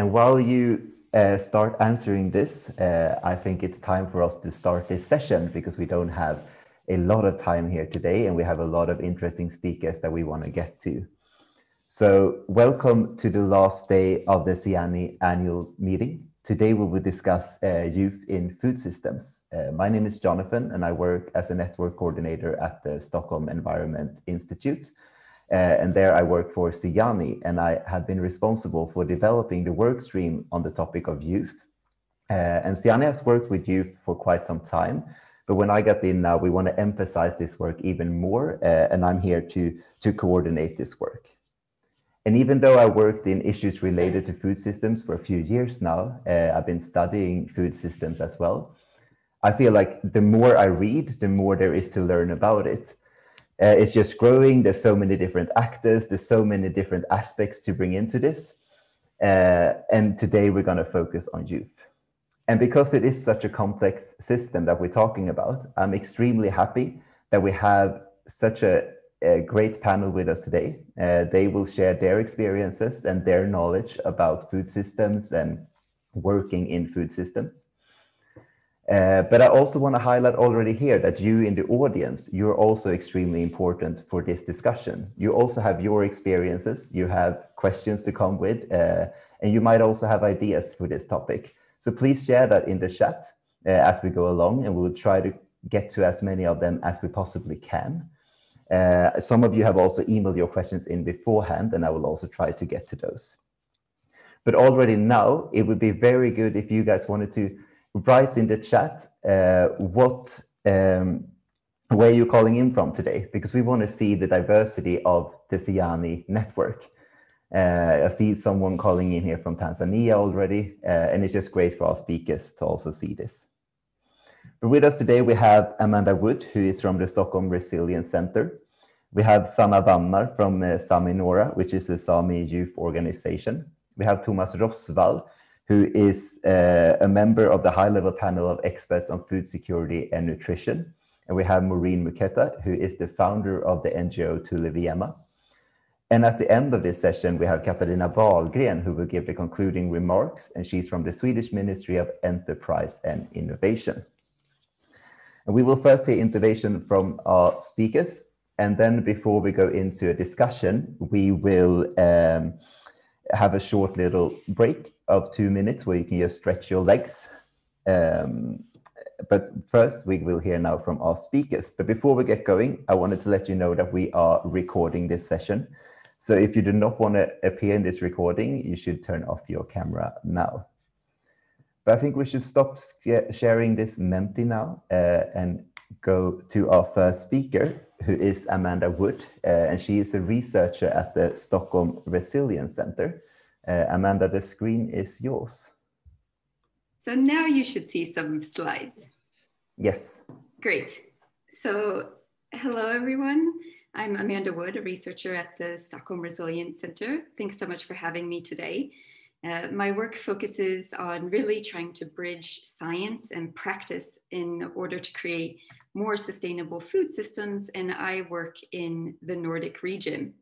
And while you uh, start answering this, uh, I think it's time for us to start this session because we don't have a lot of time here today and we have a lot of interesting speakers that we want to get to. So welcome to the last day of the SIANI annual meeting. Today we will discuss uh, youth in food systems. Uh, my name is Jonathan and I work as a network coordinator at the Stockholm Environment Institute. Uh, and there I work for SIANI and I have been responsible for developing the work stream on the topic of youth. Uh, and SIANI has worked with youth for quite some time, but when I got in now, we want to emphasize this work even more, uh, and I'm here to, to coordinate this work. And even though I worked in issues related to food systems for a few years now, uh, I've been studying food systems as well. I feel like the more I read, the more there is to learn about it. Uh, it's just growing. There's so many different actors. There's so many different aspects to bring into this. Uh, and today we're going to focus on youth. And because it is such a complex system that we're talking about, I'm extremely happy that we have such a, a great panel with us today. Uh, they will share their experiences and their knowledge about food systems and working in food systems. Uh, but I also want to highlight already here that you in the audience, you're also extremely important for this discussion. You also have your experiences, you have questions to come with, uh, and you might also have ideas for this topic. So please share that in the chat uh, as we go along and we'll try to get to as many of them as we possibly can. Uh, some of you have also emailed your questions in beforehand and I will also try to get to those. But already now, it would be very good if you guys wanted to write in the chat uh, what um, where you're calling in from today, because we want to see the diversity of the SIANI network. Uh, I see someone calling in here from Tanzania already, uh, and it's just great for our speakers to also see this. But with us today, we have Amanda Wood, who is from the Stockholm Resilience Center. We have Sanna Vannar from uh, Sáminourra, which is a Sami youth organization. We have Thomas Rosswall, who is uh, a member of the high-level panel of experts on food security and nutrition. And we have Maureen Muketha, who is the founder of the NGO TuleVyema. And at the end of this session, we have Katarina Wahlgren, who will give the concluding remarks, and she's from the Swedish Ministry of Enterprise and Innovation. And we will first hear intervention from our speakers, and then before we go into a discussion, we will um, have a short little break of two minutes where you can just stretch your legs. Um, but first, we will hear now from our speakers. But before we get going, I wanted to let you know that we are recording this session. So if you do not want to appear in this recording, you should turn off your camera now. But I think we should stop sharing this Menti now uh, and go to our first speaker, who is Amanda Wood, uh, and she is a researcher at the Stockholm Resilience Center. Uh, Amanda, the screen is yours. So now you should see some slides. Yes. Great. So hello, everyone. I'm Amanda Wood, a researcher at the Stockholm Resilience Center. Thanks so much for having me today. Uh, my work focuses on really trying to bridge science and practice in order to create more sustainable food systems, and I work in the Nordic region.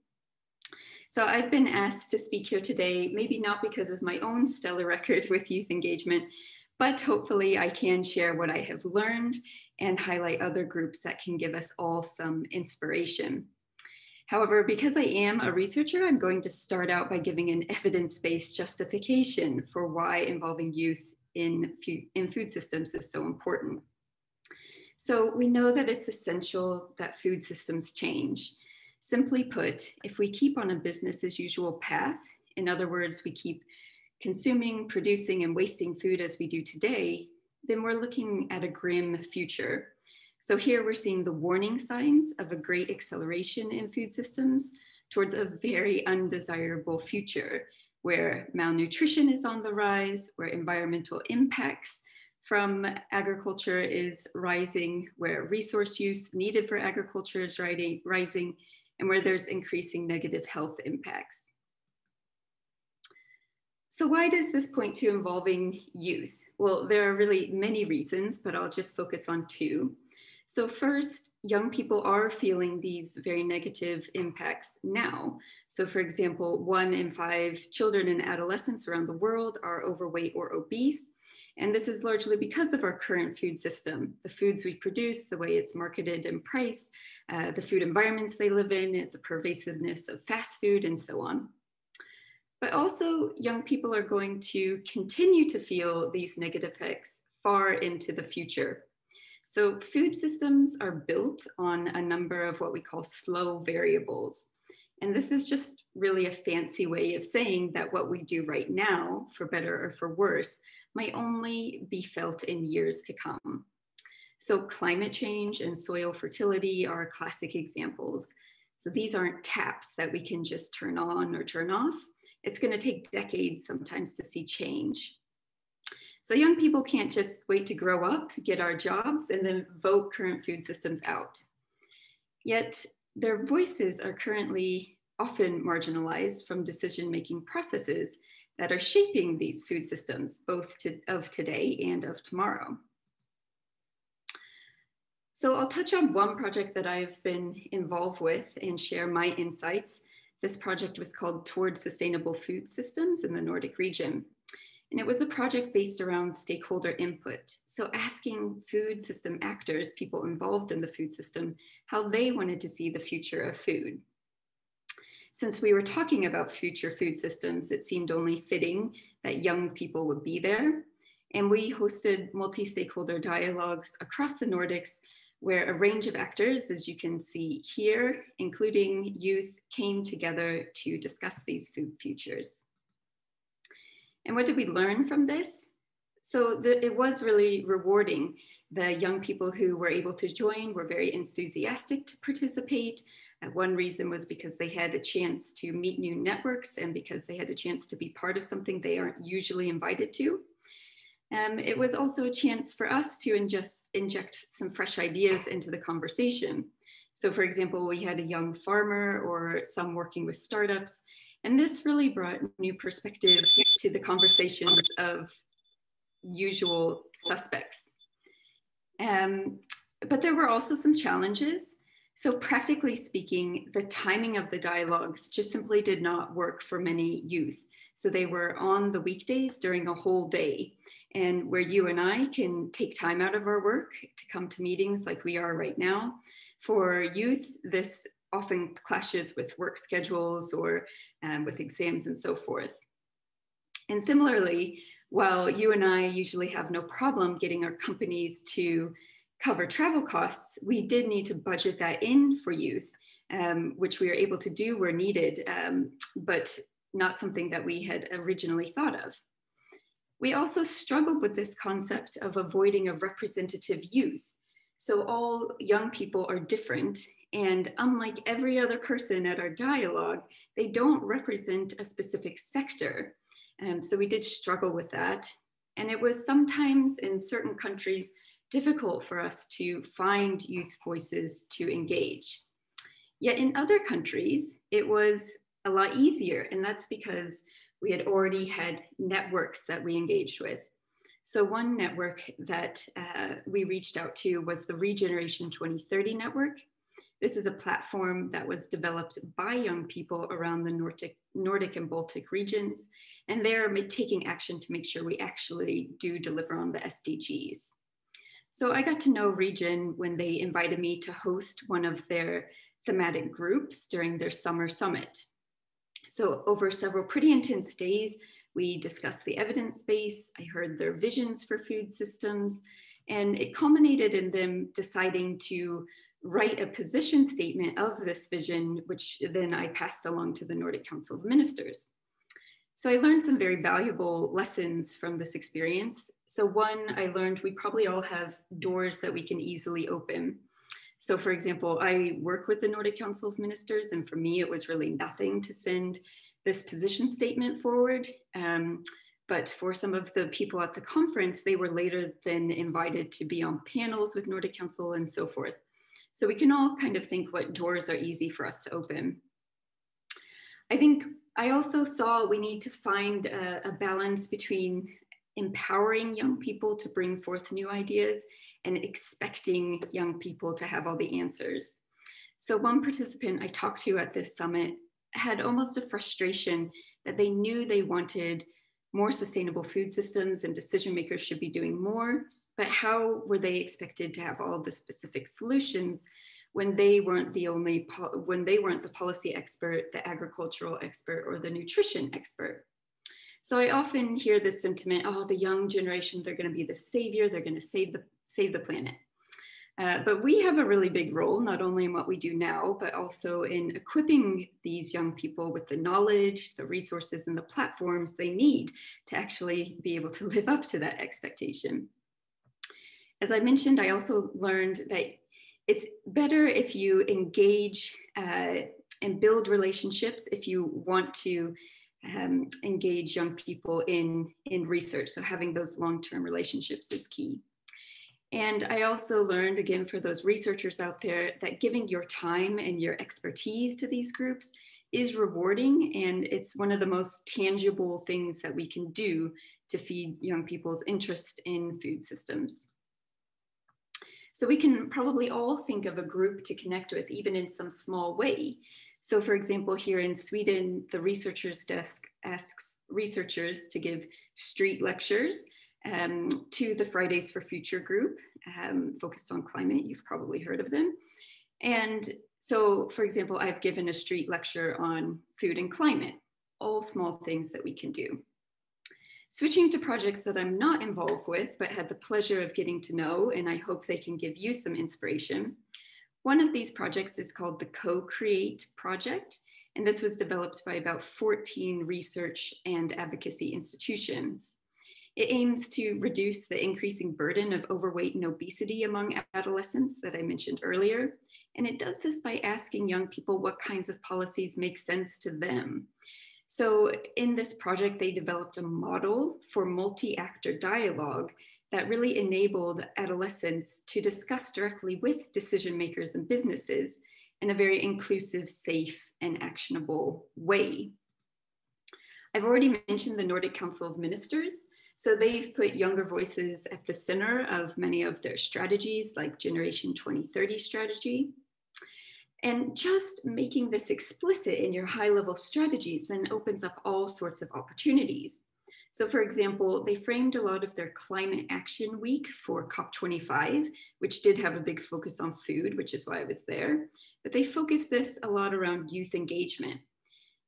So I've been asked to speak here today, maybe not because of my own stellar record with youth engagement, but hopefully I can share what I have learned and highlight other groups that can give us all some inspiration. However, because I am a researcher, I'm going to start out by giving an evidence-based justification for why involving youth in, in food systems is so important. So we know that it's essential that food systems change. Simply put, if we keep on a business as usual path, in other words, we keep consuming, producing, and wasting food as we do today, then we're looking at a grim future. So here we're seeing the warning signs of a great acceleration in food systems towards a very undesirable future where malnutrition is on the rise, where environmental impacts from agriculture is rising, where resource use needed for agriculture is rising, and where there's increasing negative health impacts. So why does this point to involving youth? Well, there are really many reasons, but I'll just focus on two. So first, young people are feeling these very negative impacts now. So for example, one in five children and adolescents around the world are overweight or obese. And this is largely because of our current food system, the foods we produce, the way it's marketed and priced, uh, the food environments they live in, the pervasiveness of fast food and so on. But also young people are going to continue to feel these negative effects far into the future. So food systems are built on a number of what we call slow variables. And this is just really a fancy way of saying that what we do right now, for better or for worse, might only be felt in years to come. So climate change and soil fertility are classic examples. So these aren't taps that we can just turn on or turn off. It's gonna take decades sometimes to see change. So young people can't just wait to grow up, get our jobs, and then vote current food systems out. Yet their voices are currently often marginalized from decision-making processes that are shaping these food systems, both to, of today and of tomorrow. So I'll touch on one project that I've been involved with and share my insights. This project was called Towards Sustainable Food Systems in the Nordic region. And it was a project based around stakeholder input. So asking food system actors, people involved in the food system, how they wanted to see the future of food. Since we were talking about future food systems, it seemed only fitting that young people would be there. And we hosted multi-stakeholder dialogues across the Nordics where a range of actors, as you can see here, including youth, came together to discuss these food futures. And what did we learn from this? So the, it was really rewarding. The young people who were able to join were very enthusiastic to participate. One reason was because they had a chance to meet new networks and because they had a chance to be part of something they aren't usually invited to. Um, it was also a chance for us to ingest, inject some fresh ideas into the conversation. So for example, we had a young farmer or some working with startups and this really brought new perspectives to the conversations of usual suspects. Um, but there were also some challenges. So practically speaking, the timing of the dialogues just simply did not work for many youth. So they were on the weekdays during a whole day and where you and I can take time out of our work to come to meetings like we are right now. For youth, this often clashes with work schedules or um, with exams and so forth. And similarly, while you and I usually have no problem getting our companies to cover travel costs, we did need to budget that in for youth, um, which we are able to do where needed, um, but not something that we had originally thought of. We also struggled with this concept of avoiding a representative youth. So all young people are different and unlike every other person at our dialogue, they don't represent a specific sector. Um, so we did struggle with that. And it was sometimes in certain countries difficult for us to find youth voices to engage. Yet in other countries, it was a lot easier. And that's because we had already had networks that we engaged with. So one network that uh, we reached out to was the Regeneration 2030 network. This is a platform that was developed by young people around the Nordic, Nordic and Baltic regions, and they're taking action to make sure we actually do deliver on the SDGs. So I got to know Region when they invited me to host one of their thematic groups during their summer summit. So over several pretty intense days, we discussed the evidence base, I heard their visions for food systems, and it culminated in them deciding to write a position statement of this vision, which then I passed along to the Nordic Council of Ministers. So I learned some very valuable lessons from this experience. So one, I learned we probably all have doors that we can easily open. So for example, I work with the Nordic Council of Ministers, and for me, it was really nothing to send this position statement forward. Um, but for some of the people at the conference, they were later then invited to be on panels with Nordic Council and so forth. So we can all kind of think what doors are easy for us to open. I think I also saw we need to find a, a balance between empowering young people to bring forth new ideas and expecting young people to have all the answers. So one participant I talked to at this summit had almost a frustration that they knew they wanted more sustainable food systems and decision makers should be doing more, but how were they expected to have all the specific solutions when they weren't the only, when they weren't the policy expert, the agricultural expert, or the nutrition expert? So I often hear this sentiment, oh, the young generation, they're gonna be the savior, they're gonna save the, save the planet. Uh, but we have a really big role, not only in what we do now, but also in equipping these young people with the knowledge, the resources, and the platforms they need to actually be able to live up to that expectation. As I mentioned, I also learned that it's better if you engage uh, and build relationships if you want to um, engage young people in, in research. So having those long-term relationships is key. And I also learned, again, for those researchers out there, that giving your time and your expertise to these groups is rewarding. And it's one of the most tangible things that we can do to feed young people's interest in food systems. So we can probably all think of a group to connect with, even in some small way. So for example, here in Sweden, the researchers desk asks researchers to give street lectures um, to the Fridays for Future group um, focused on climate. You've probably heard of them. And so, for example, I've given a street lecture on food and climate, all small things that we can do. Switching to projects that I'm not involved with, but had the pleasure of getting to know, and I hope they can give you some inspiration. One of these projects is called the Co-Create Project, and this was developed by about 14 research and advocacy institutions. It aims to reduce the increasing burden of overweight and obesity among adolescents that I mentioned earlier. And it does this by asking young people what kinds of policies make sense to them. So in this project, they developed a model for multi-actor dialogue that really enabled adolescents to discuss directly with decision makers and businesses in a very inclusive, safe, and actionable way. I've already mentioned the Nordic Council of Ministers, so they've put younger voices at the center of many of their strategies like Generation 2030 strategy. And just making this explicit in your high level strategies then opens up all sorts of opportunities. So for example, they framed a lot of their climate action week for COP25, which did have a big focus on food, which is why I was there. But they focused this a lot around youth engagement.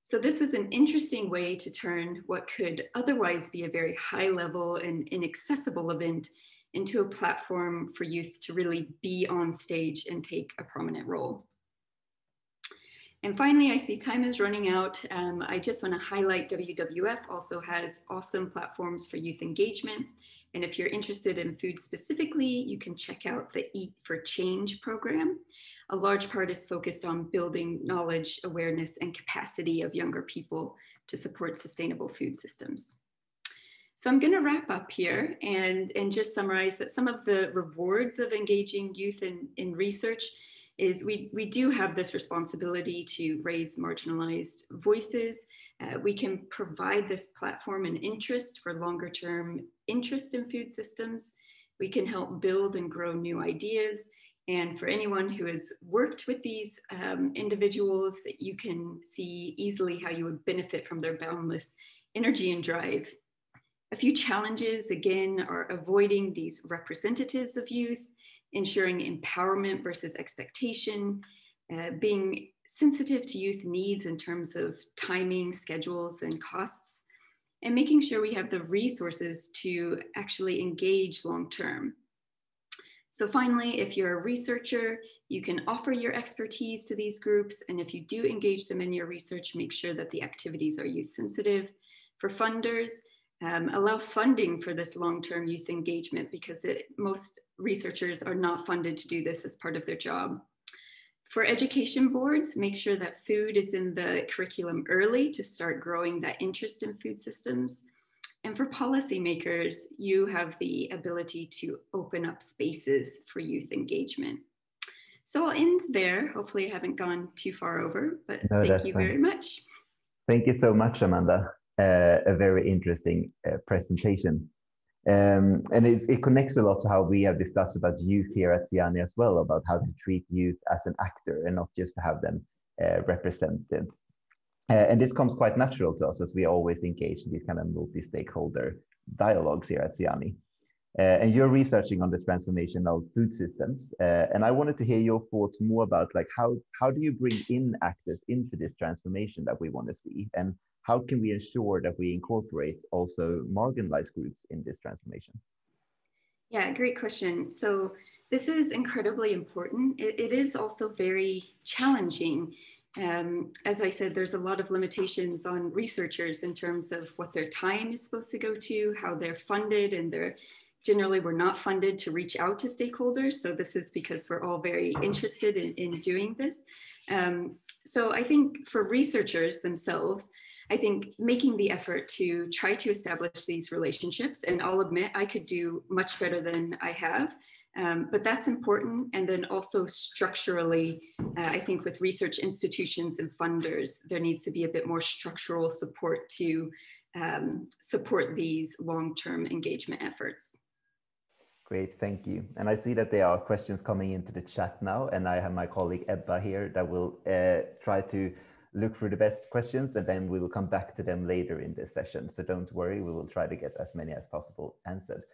So this was an interesting way to turn what could otherwise be a very high level and inaccessible event into a platform for youth to really be on stage and take a prominent role. And finally, I see time is running out. Um, I just want to highlight WWF also has awesome platforms for youth engagement. And if you're interested in food specifically, you can check out the Eat for Change program. A large part is focused on building knowledge, awareness, and capacity of younger people to support sustainable food systems. So I'm going to wrap up here and, and just summarize that some of the rewards of engaging youth in, in research is we, we do have this responsibility to raise marginalized voices. Uh, we can provide this platform and interest for longer term interest in food systems. We can help build and grow new ideas. And for anyone who has worked with these um, individuals, you can see easily how you would benefit from their boundless energy and drive. A few challenges, again, are avoiding these representatives of youth, ensuring empowerment versus expectation, uh, being sensitive to youth needs in terms of timing, schedules, and costs, and making sure we have the resources to actually engage long term. So finally, if you're a researcher, you can offer your expertise to these groups. And if you do engage them in your research, make sure that the activities are youth sensitive. For funders, um, allow funding for this long-term youth engagement because it, most researchers are not funded to do this as part of their job. For education boards, make sure that food is in the curriculum early to start growing that interest in food systems. And for policymakers, you have the ability to open up spaces for youth engagement. So I'll end there. Hopefully I haven't gone too far over, but no, thank you fine. very much. Thank you so much, Amanda. Uh, a very interesting uh, presentation. Um, and it connects a lot to how we have discussed about youth here at SIANI as well, about how to treat youth as an actor and not just to have them uh, represented. Uh, and this comes quite natural to us as we always engage in these kind of multi-stakeholder dialogues here at SIANI. Uh, and you're researching on the transformation of food systems. Uh, and I wanted to hear your thoughts more about like how, how do you bring in actors into this transformation that we want to see? And how can we ensure that we incorporate also marginalized groups in this transformation? Yeah, great question. So this is incredibly important. it, it is also very challenging. Um, as I said, there's a lot of limitations on researchers in terms of what their time is supposed to go to, how they're funded, and they're generally we're not funded to reach out to stakeholders. So this is because we're all very interested in, in doing this. Um, so I think for researchers themselves, I think making the effort to try to establish these relationships, and I'll admit I could do much better than I have, um, but that's important. And then also structurally, uh, I think with research institutions and funders, there needs to be a bit more structural support to um, support these long-term engagement efforts. Great, thank you. And I see that there are questions coming into the chat now, and I have my colleague Ebba here that will uh, try to look through the best questions and then we will come back to them later in this session. So don't worry, we will try to get as many as possible answered.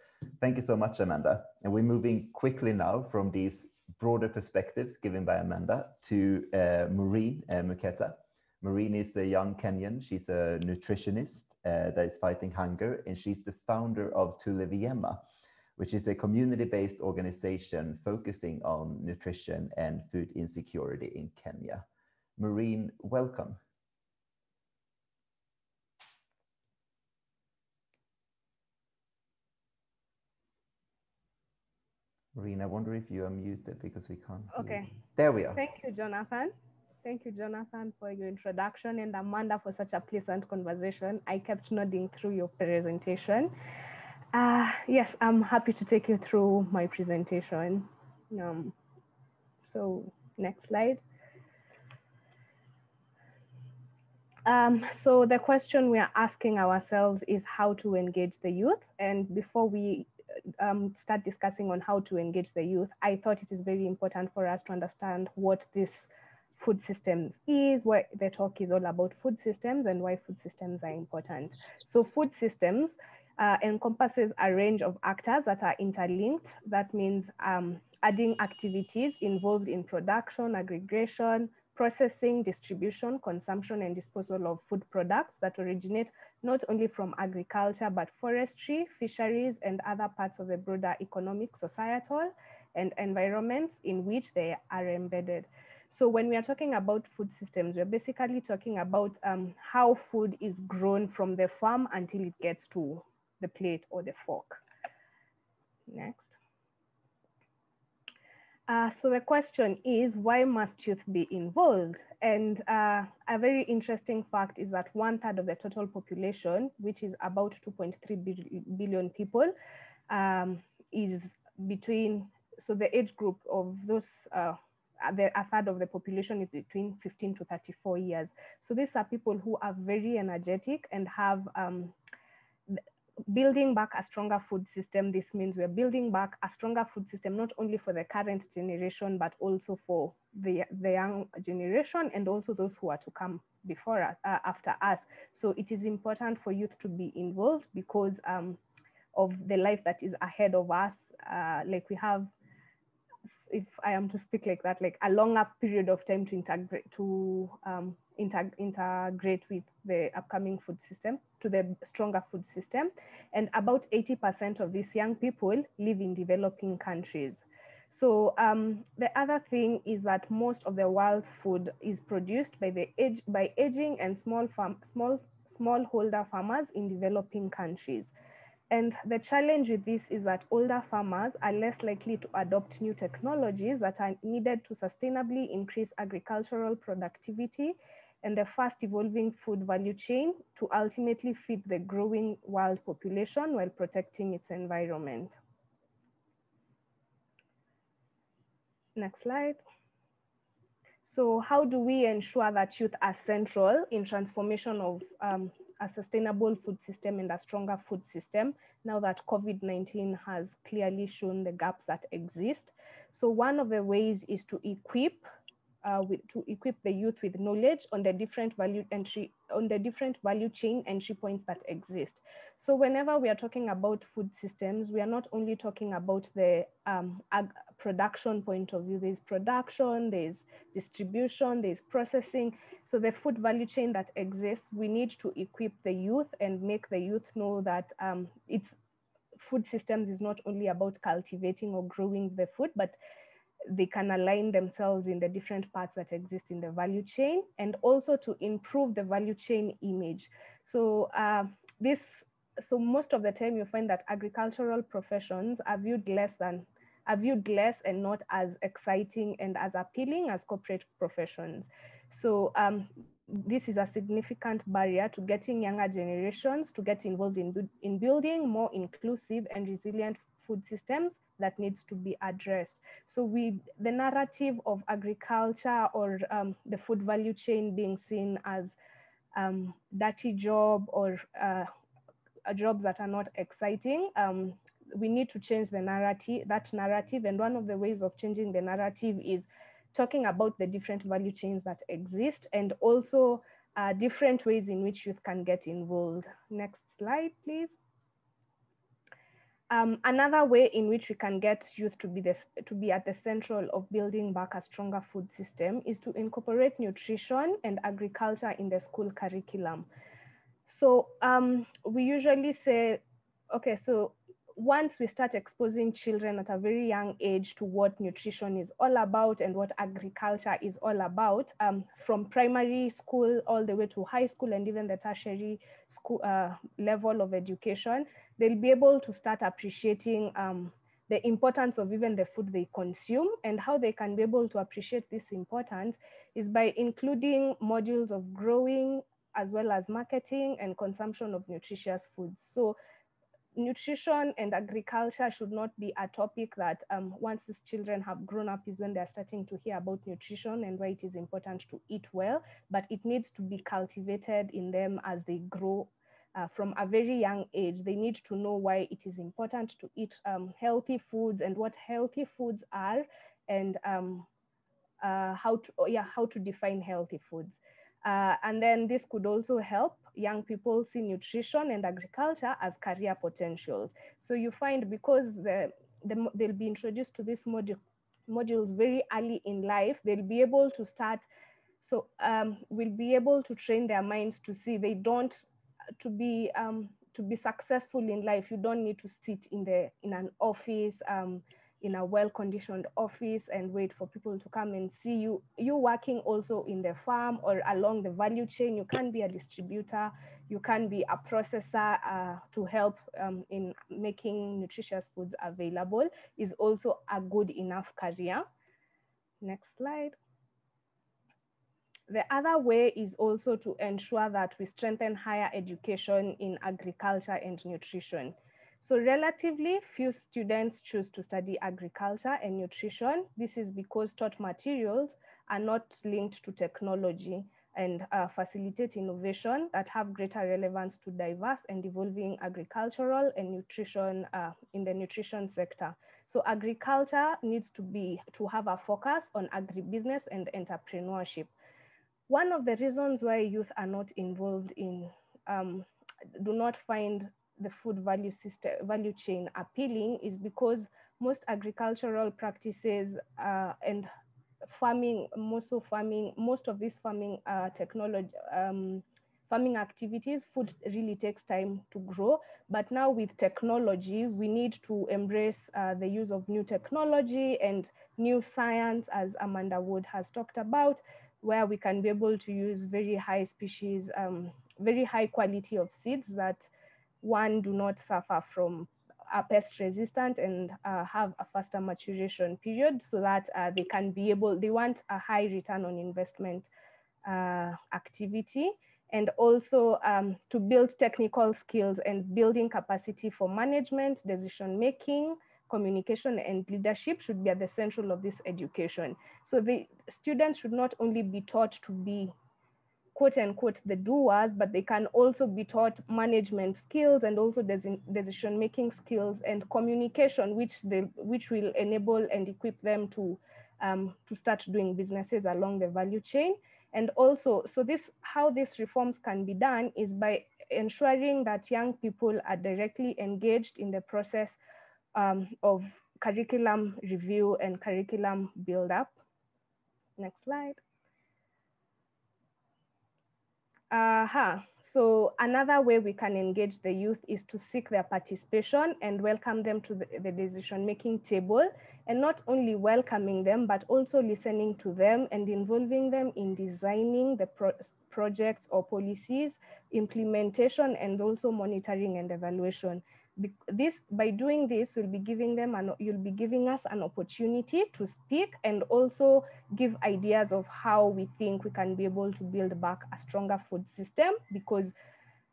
Thank you so much, Amanda. And we're moving quickly now from these broader perspectives given by Amanda to uh, Maureen uh, Muketha. Maureen is a young Kenyan. She's a nutritionist uh, that is fighting hunger, and she's the founder of Tulevyema, which is a community-based organization focusing on nutrition and food insecurity in Kenya. Maureen, welcome. Maureen, I wonder if you are muted because we can't. Okay. There we are. Thank you, Jonathan. Thank you, Jonathan, for your introduction and Amanda for such a pleasant conversation. I kept nodding through your presentation. Uh, yes, I'm happy to take you through my presentation. Um, so next slide. Um, so the question we are asking ourselves is how to engage the youth. And before we um, start discussing on how to engage the youth, I thought it is very important for us to understand what this food systems is, what the talk is all about food systems and why food systems are important. So food systems uh, encompasses a range of actors that are interlinked. That means um, adding activities involved in production, aggregation, processing, distribution, consumption, and disposal of food products that originate not only from agriculture, but forestry, fisheries, and other parts of the broader economic, societal, and environments in which they are embedded. So when we are talking about food systems, we're basically talking about um, how food is grown from the farm until it gets to the plate or the fork. Next. Uh, so the question is, why must youth be involved? And uh, a very interesting fact is that one third of the total population, which is about 2.3 billion people, um, is between, so the age group of those, uh, the, a third of the population is between 15 to 34 years. So these are people who are very energetic and have um, building back a stronger food system, this means we're building back a stronger food system, not only for the current generation, but also for the, the young generation and also those who are to come before us, uh, after us. So it is important for youth to be involved because um, of the life that is ahead of us. Uh, like we have if I am to speak like that, like a longer period of time to integrate to um, integ integrate with the upcoming food system, to the stronger food system. And about 80% of these young people live in developing countries. So um, the other thing is that most of the world's food is produced by the age by aging and small farm small smallholder farmers in developing countries. And the challenge with this is that older farmers are less likely to adopt new technologies that are needed to sustainably increase agricultural productivity and the fast evolving food value chain to ultimately feed the growing world population while protecting its environment. Next slide. So how do we ensure that youth are central in transformation of um, a sustainable food system and a stronger food system now that COVID-19 has clearly shown the gaps that exist. So one of the ways is to equip uh, with, to equip the youth with knowledge on the different value entry on the different value chain entry points that exist. So whenever we are talking about food systems, we are not only talking about the um, production point of view. There's production, there's distribution, there's processing. So the food value chain that exists, we need to equip the youth and make the youth know that um, it's food systems is not only about cultivating or growing the food, but they can align themselves in the different parts that exist in the value chain and also to improve the value chain image. So uh, this, so most of the time you find that agricultural professions are viewed less than, are viewed less and not as exciting and as appealing as corporate professions. So um, this is a significant barrier to getting younger generations to get involved in, in building more inclusive and resilient food systems that needs to be addressed. So with the narrative of agriculture or um, the food value chain being seen as um, dirty job or uh, jobs that are not exciting, um, we need to change the narrative, that narrative. And one of the ways of changing the narrative is talking about the different value chains that exist and also uh, different ways in which youth can get involved. Next slide, please. Um, another way in which we can get youth to be, this, to be at the central of building back a stronger food system is to incorporate nutrition and agriculture in the school curriculum. So um, we usually say, okay, so once we start exposing children at a very young age to what nutrition is all about and what agriculture is all about, um, from primary school all the way to high school and even the tertiary school uh, level of education, they'll be able to start appreciating um, the importance of even the food they consume and how they can be able to appreciate this importance is by including modules of growing as well as marketing and consumption of nutritious foods. So nutrition and agriculture should not be a topic that um, once these children have grown up is when they're starting to hear about nutrition and why it is important to eat well, but it needs to be cultivated in them as they grow uh, from a very young age. They need to know why it is important to eat um, healthy foods and what healthy foods are and um, uh, how to, oh yeah, how to define healthy foods. Uh, and then this could also help young people see nutrition and agriculture as career potentials. So you find because the, the, they'll be introduced to these module, modules very early in life, they'll be able to start, so um, we'll be able to train their minds to see they don't, to be, um, to be successful in life, you don't need to sit in, the, in an office, um, in a well-conditioned office and wait for people to come and see you. You working also in the farm or along the value chain. You can be a distributor. You can be a processor uh, to help um, in making nutritious foods available is also a good enough career. Next slide. The other way is also to ensure that we strengthen higher education in agriculture and nutrition. So relatively few students choose to study agriculture and nutrition. This is because taught materials are not linked to technology and uh, facilitate innovation that have greater relevance to diverse and evolving agricultural and nutrition uh, in the nutrition sector. So agriculture needs to be to have a focus on agribusiness and entrepreneurship. One of the reasons why youth are not involved in um, do not find the food value system value chain appealing is because most agricultural practices uh, and farming, most of farming, most of this farming uh, technology, um, farming activities, food really takes time to grow. But now with technology, we need to embrace uh, the use of new technology and new science, as Amanda Wood has talked about, where we can be able to use very high species, um, very high quality of seeds that one do not suffer from a pest resistant and uh, have a faster maturation period so that uh, they can be able, they want a high return on investment uh, activity and also um, to build technical skills and building capacity for management, decision making, communication and leadership should be at the central of this education. So the students should not only be taught to be quote unquote the doers, but they can also be taught management skills and also decision making skills and communication, which they which will enable and equip them to um, to start doing businesses along the value chain. And also, so this how these reforms can be done is by ensuring that young people are directly engaged in the process um, of curriculum review and curriculum build up. Next slide. Uh -huh. So another way we can engage the youth is to seek their participation and welcome them to the, the decision-making table and not only welcoming them, but also listening to them and involving them in designing the pro projects or policies, implementation, and also monitoring and evaluation this by doing this we'll be giving them and you'll be giving us an opportunity to speak and also give ideas of how we think we can be able to build back a stronger food system because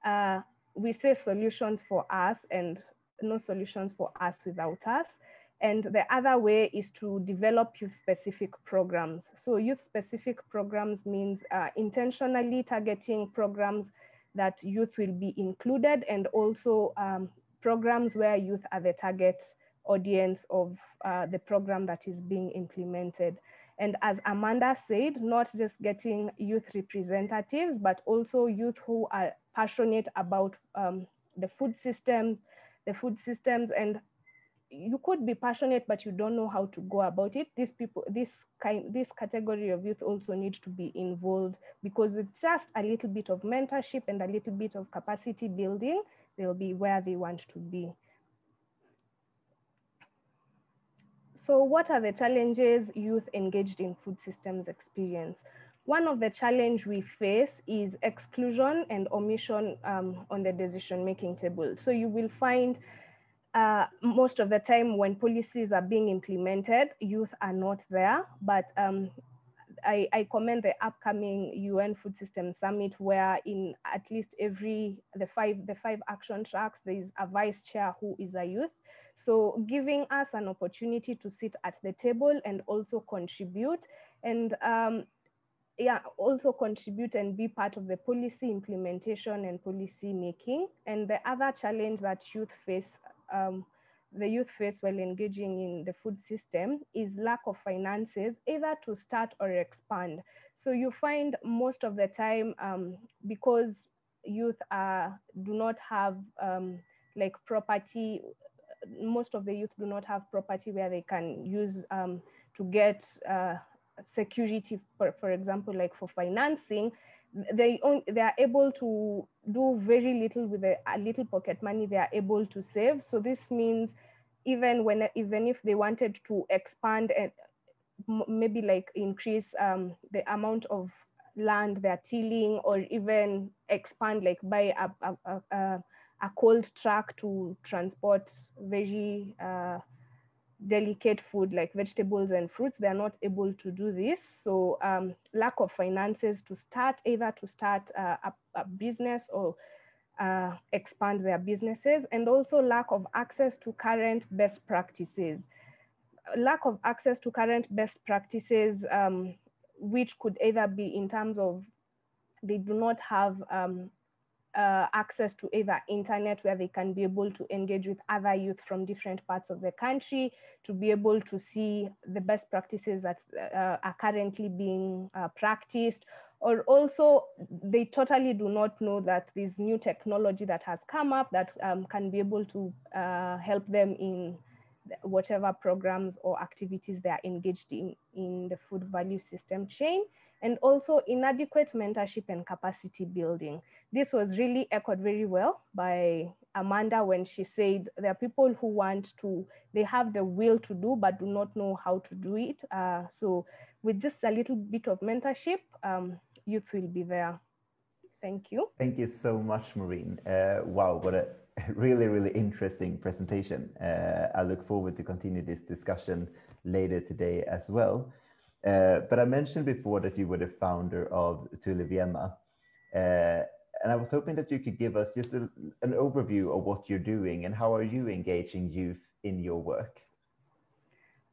uh, we say solutions for us and no solutions for us without us. And the other way is to develop youth specific programs. So youth specific programs means uh, intentionally targeting programs that youth will be included and also um, programs where youth are the target audience of uh, the program that is being implemented. And as Amanda said, not just getting youth representatives, but also youth who are passionate about um, the food system, the food systems, and you could be passionate, but you don't know how to go about it. These people, this kind, this category of youth also need to be involved because with just a little bit of mentorship and a little bit of capacity building, they'll be where they want to be. So what are the challenges youth engaged in food systems experience? One of the challenge we face is exclusion and omission um, on the decision-making table. So you will find uh, most of the time when policies are being implemented, youth are not there, but um, I, I commend the upcoming UN Food System Summit, where in at least every the five the five action tracks, there is a vice chair who is a youth. So giving us an opportunity to sit at the table and also contribute and um, yeah, also contribute and be part of the policy implementation and policy making. And the other challenge that youth face um, the youth face while engaging in the food system is lack of finances, either to start or expand. So you find most of the time, um, because youth uh, do not have um, like property, most of the youth do not have property where they can use um, to get uh, security, for, for example, like for financing, they own, they are able to do very little with a, a, little pocket money they are able to save. So this means even when even if they wanted to expand and maybe like increase um, the amount of land they're tilling or even expand like buy a, a, a, a cold truck to transport very uh, delicate food like vegetables and fruits, they're not able to do this. So um, lack of finances to start, either to start uh, a, a, business or uh, expand their businesses, and also lack of access to current best practices. Lack of access to current best practices, um, which could either be in terms of they do not have um, uh, access to either internet where they can be able to engage with other youth from different parts of the country to be able to see the best practices that uh, are currently being uh, practiced or also they totally do not know that this new technology that has come up that um, can be able to uh, help them in whatever programs or activities they are engaged in in the food value system chain and also inadequate mentorship and capacity building. This was really echoed very well by Amanda when she said there are people who want to, they have the will to do, but do not know how to do it. Uh, so with just a little bit of mentorship, um, youth will be there. Thank you. Thank you so much, Maureen. Uh, wow, what a really, really interesting presentation. Uh, I look forward to continue this discussion later today as well. Uh, but I mentioned before that you were the founder of TuleVyema. Uh, and I was hoping that you could give us just a, an overview of what you're doing and how are you engaging youth in your work?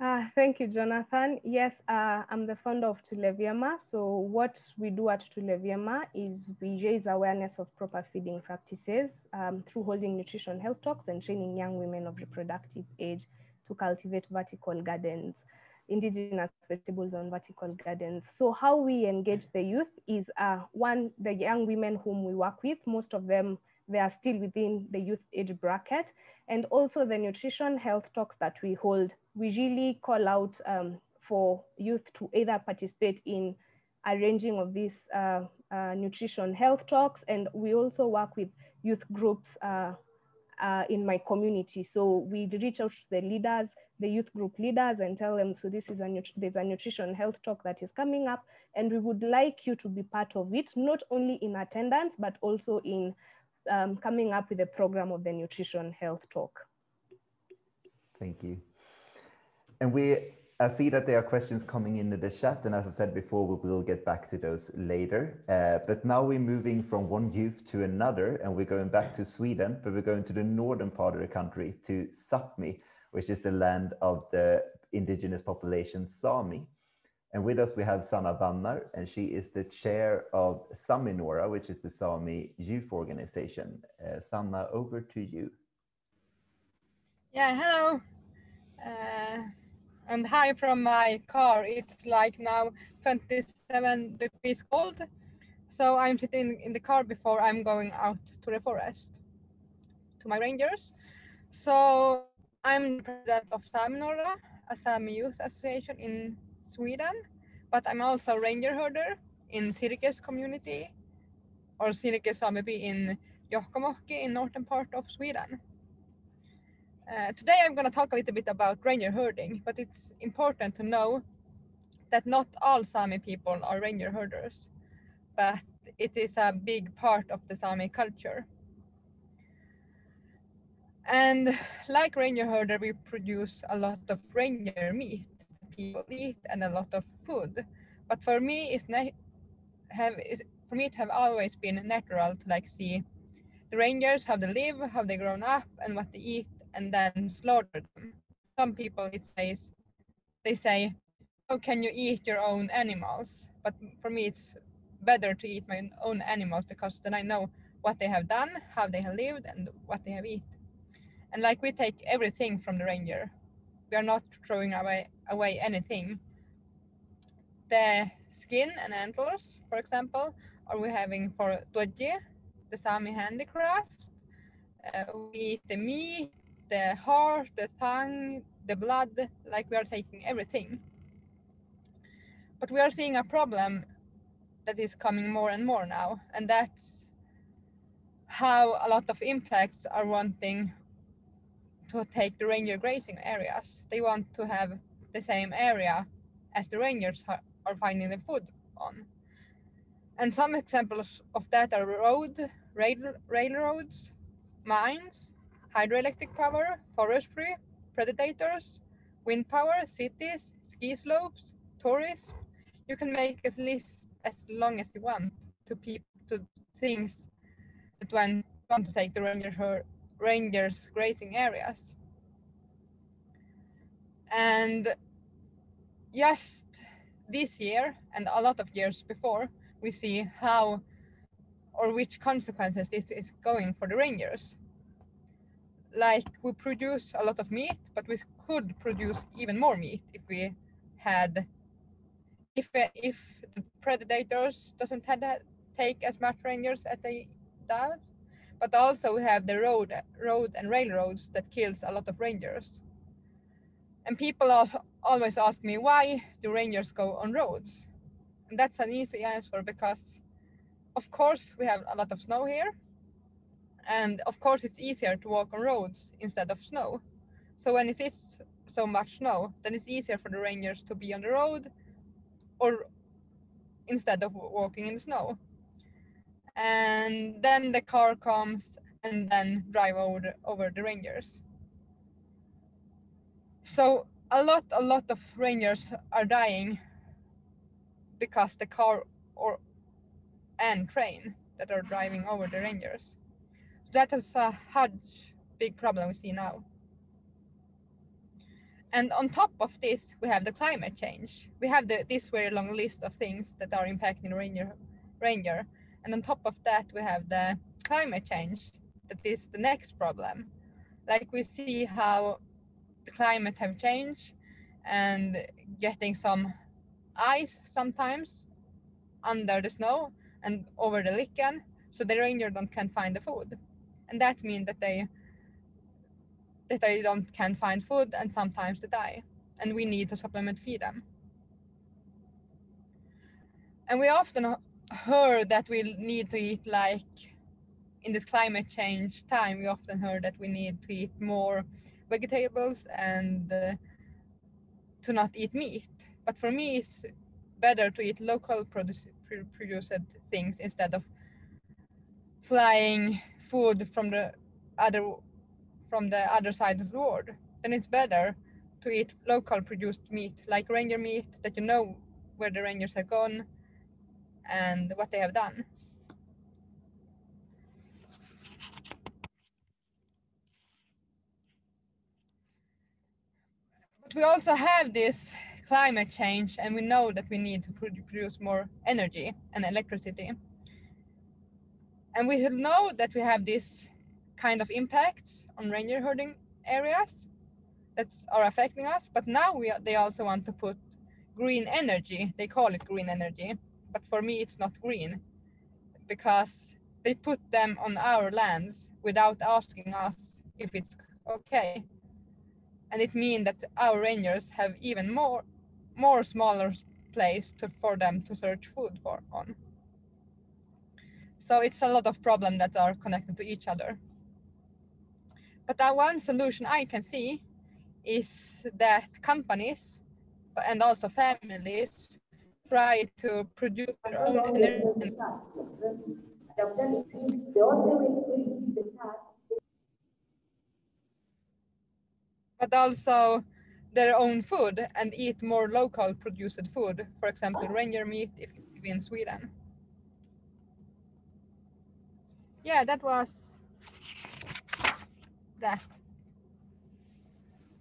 Uh, thank you, Jonathan. Yes, uh, I'm the founder of Tulevyema. So what we do at Tulevyema is we raise awareness of proper feeding practices um, through holding nutrition health talks and training young women of reproductive age to cultivate vertical gardens, indigenous vegetables on vertical gardens. So how we engage the youth is uh, one, the young women whom we work with, most of them they are still within the youth age bracket. And also the nutrition health talks that we hold, we really call out um, for youth to either participate in arranging of these uh, uh, nutrition health talks. And we also work with youth groups uh, uh in my community. So we reach out to the leaders, the youth group leaders and tell them, so this is a, there's a nutrition health talk that is coming up and we would like you to be part of it, not only in attendance, but also in um, coming up with a program of the nutrition health talk. Thank you. And we I see that there are questions coming into the chat, and as I said before, we will get back to those later. Uh, but now we're moving from one youth to another, and we're going back to Sweden, but we're going to the northern part of the country, to Sapmi, which is the land of the indigenous population Sami. And with us, we have Sanna Vannar, and she is the chair of Sáminourra, which is the Sami youth organization. Uh, Sanna, over to you. Yeah, hello. Uh, and hi from my car. It's like now 27 degrees cold. So I'm sitting in the car before I'm going out to the forest to my rangers. So I'm the president of Sáminourra, a Sami youth association in Sweden, but I'm also a ranger herder in Sirges community or Sirges Sameby in Jokkmokk in northern part of Sweden. Uh, today I'm going to talk a little bit about ranger herding, but it's important to know that not all Sami people are ranger herders, but it is a big part of the Sami culture. And like ranger herder, we produce a lot of ranger meat people eat and a lot of food. But for me, it's not have for me it have always been natural to like see the rangers how they live, how they grown up, and what they eat, and then slaughter them. Some people it says they say, "How can you eat your own animals?" But for me, it's better to eat my own animals because then I know what they have done, how they have lived, and what they have eaten. And like we take everything from the ranger, we are not throwing away away anything. The skin and antlers, for example, are we having for duodji, the Sami handicraft. Uh, we eat the meat, the heart, the tongue, the blood, like we are taking everything. But we are seeing a problem that is coming more and more now, and that's how a lot of impacts are wanting to take the ranger grazing areas. They want to have the same area as the rangers are finding the food on. And some examples of that are road, rail, railroads, mines, hydroelectric power, forestry, predators, wind power, cities, ski slopes, tourism. You can make a list as long as you want to people to things that want, want to take the ranger rangers grazing areas. And just this year and a lot of years before, we see how or which consequences this is going for the rangers. Like we produce a lot of meat, but we could produce even more meat if we had if if the predators doesn't have that, take as much rangers as they does but also we have the road, road and railroads that kills a lot of rangers. And people always ask me why do rangers go on roads? And that's an easy answer because, of course, we have a lot of snow here, and of course it's easier to walk on roads instead of snow. So when it is so much snow, then it's easier for the rangers to be on the road or instead of walking in the snow and then the car comes and then drive over over the rangers so a lot a lot of rangers are dying because the car or and train that are driving over the rangers so that is a huge big problem we see now And on top of this, we have the climate change. We have the, this very long list of things that are impacting ranger, reindeer. And on top of that, we have the climate change that is the next problem. Like we see how the climate have changed and getting some ice sometimes under the snow and over the lichen so the reindeer don't can find the food. And that means that they that they don't can find food and sometimes they die. And we need to supplement feed them. And we often heard that we need to eat like in this climate change time we often heard that we need to eat more vegetables and uh, to not eat meat. But for me it's better to eat local produce, produced things instead of flying food from the other from the other side of the world. Then it's better to eat local produced meat like ranger meat that you know where the rangers have gone and what they have done. But we also have this climate change and we know that we need to produce more energy and electricity. And we know that we have this kind of impacts on reindeer herding areas that are affecting us but now we they also want to put green energy they call it green energy but for me it's not green because they put them on our lands without asking us if it's okay and it means that our rangers have even more more smaller place to, for them to search food for on so it's a lot of problems that are connected to each other. But the one solution I can see is that companies and also families try to produce their own energy. But also their own food and eat more local produced food, for example, reindeer meat if you live in Sweden yeah, that was that.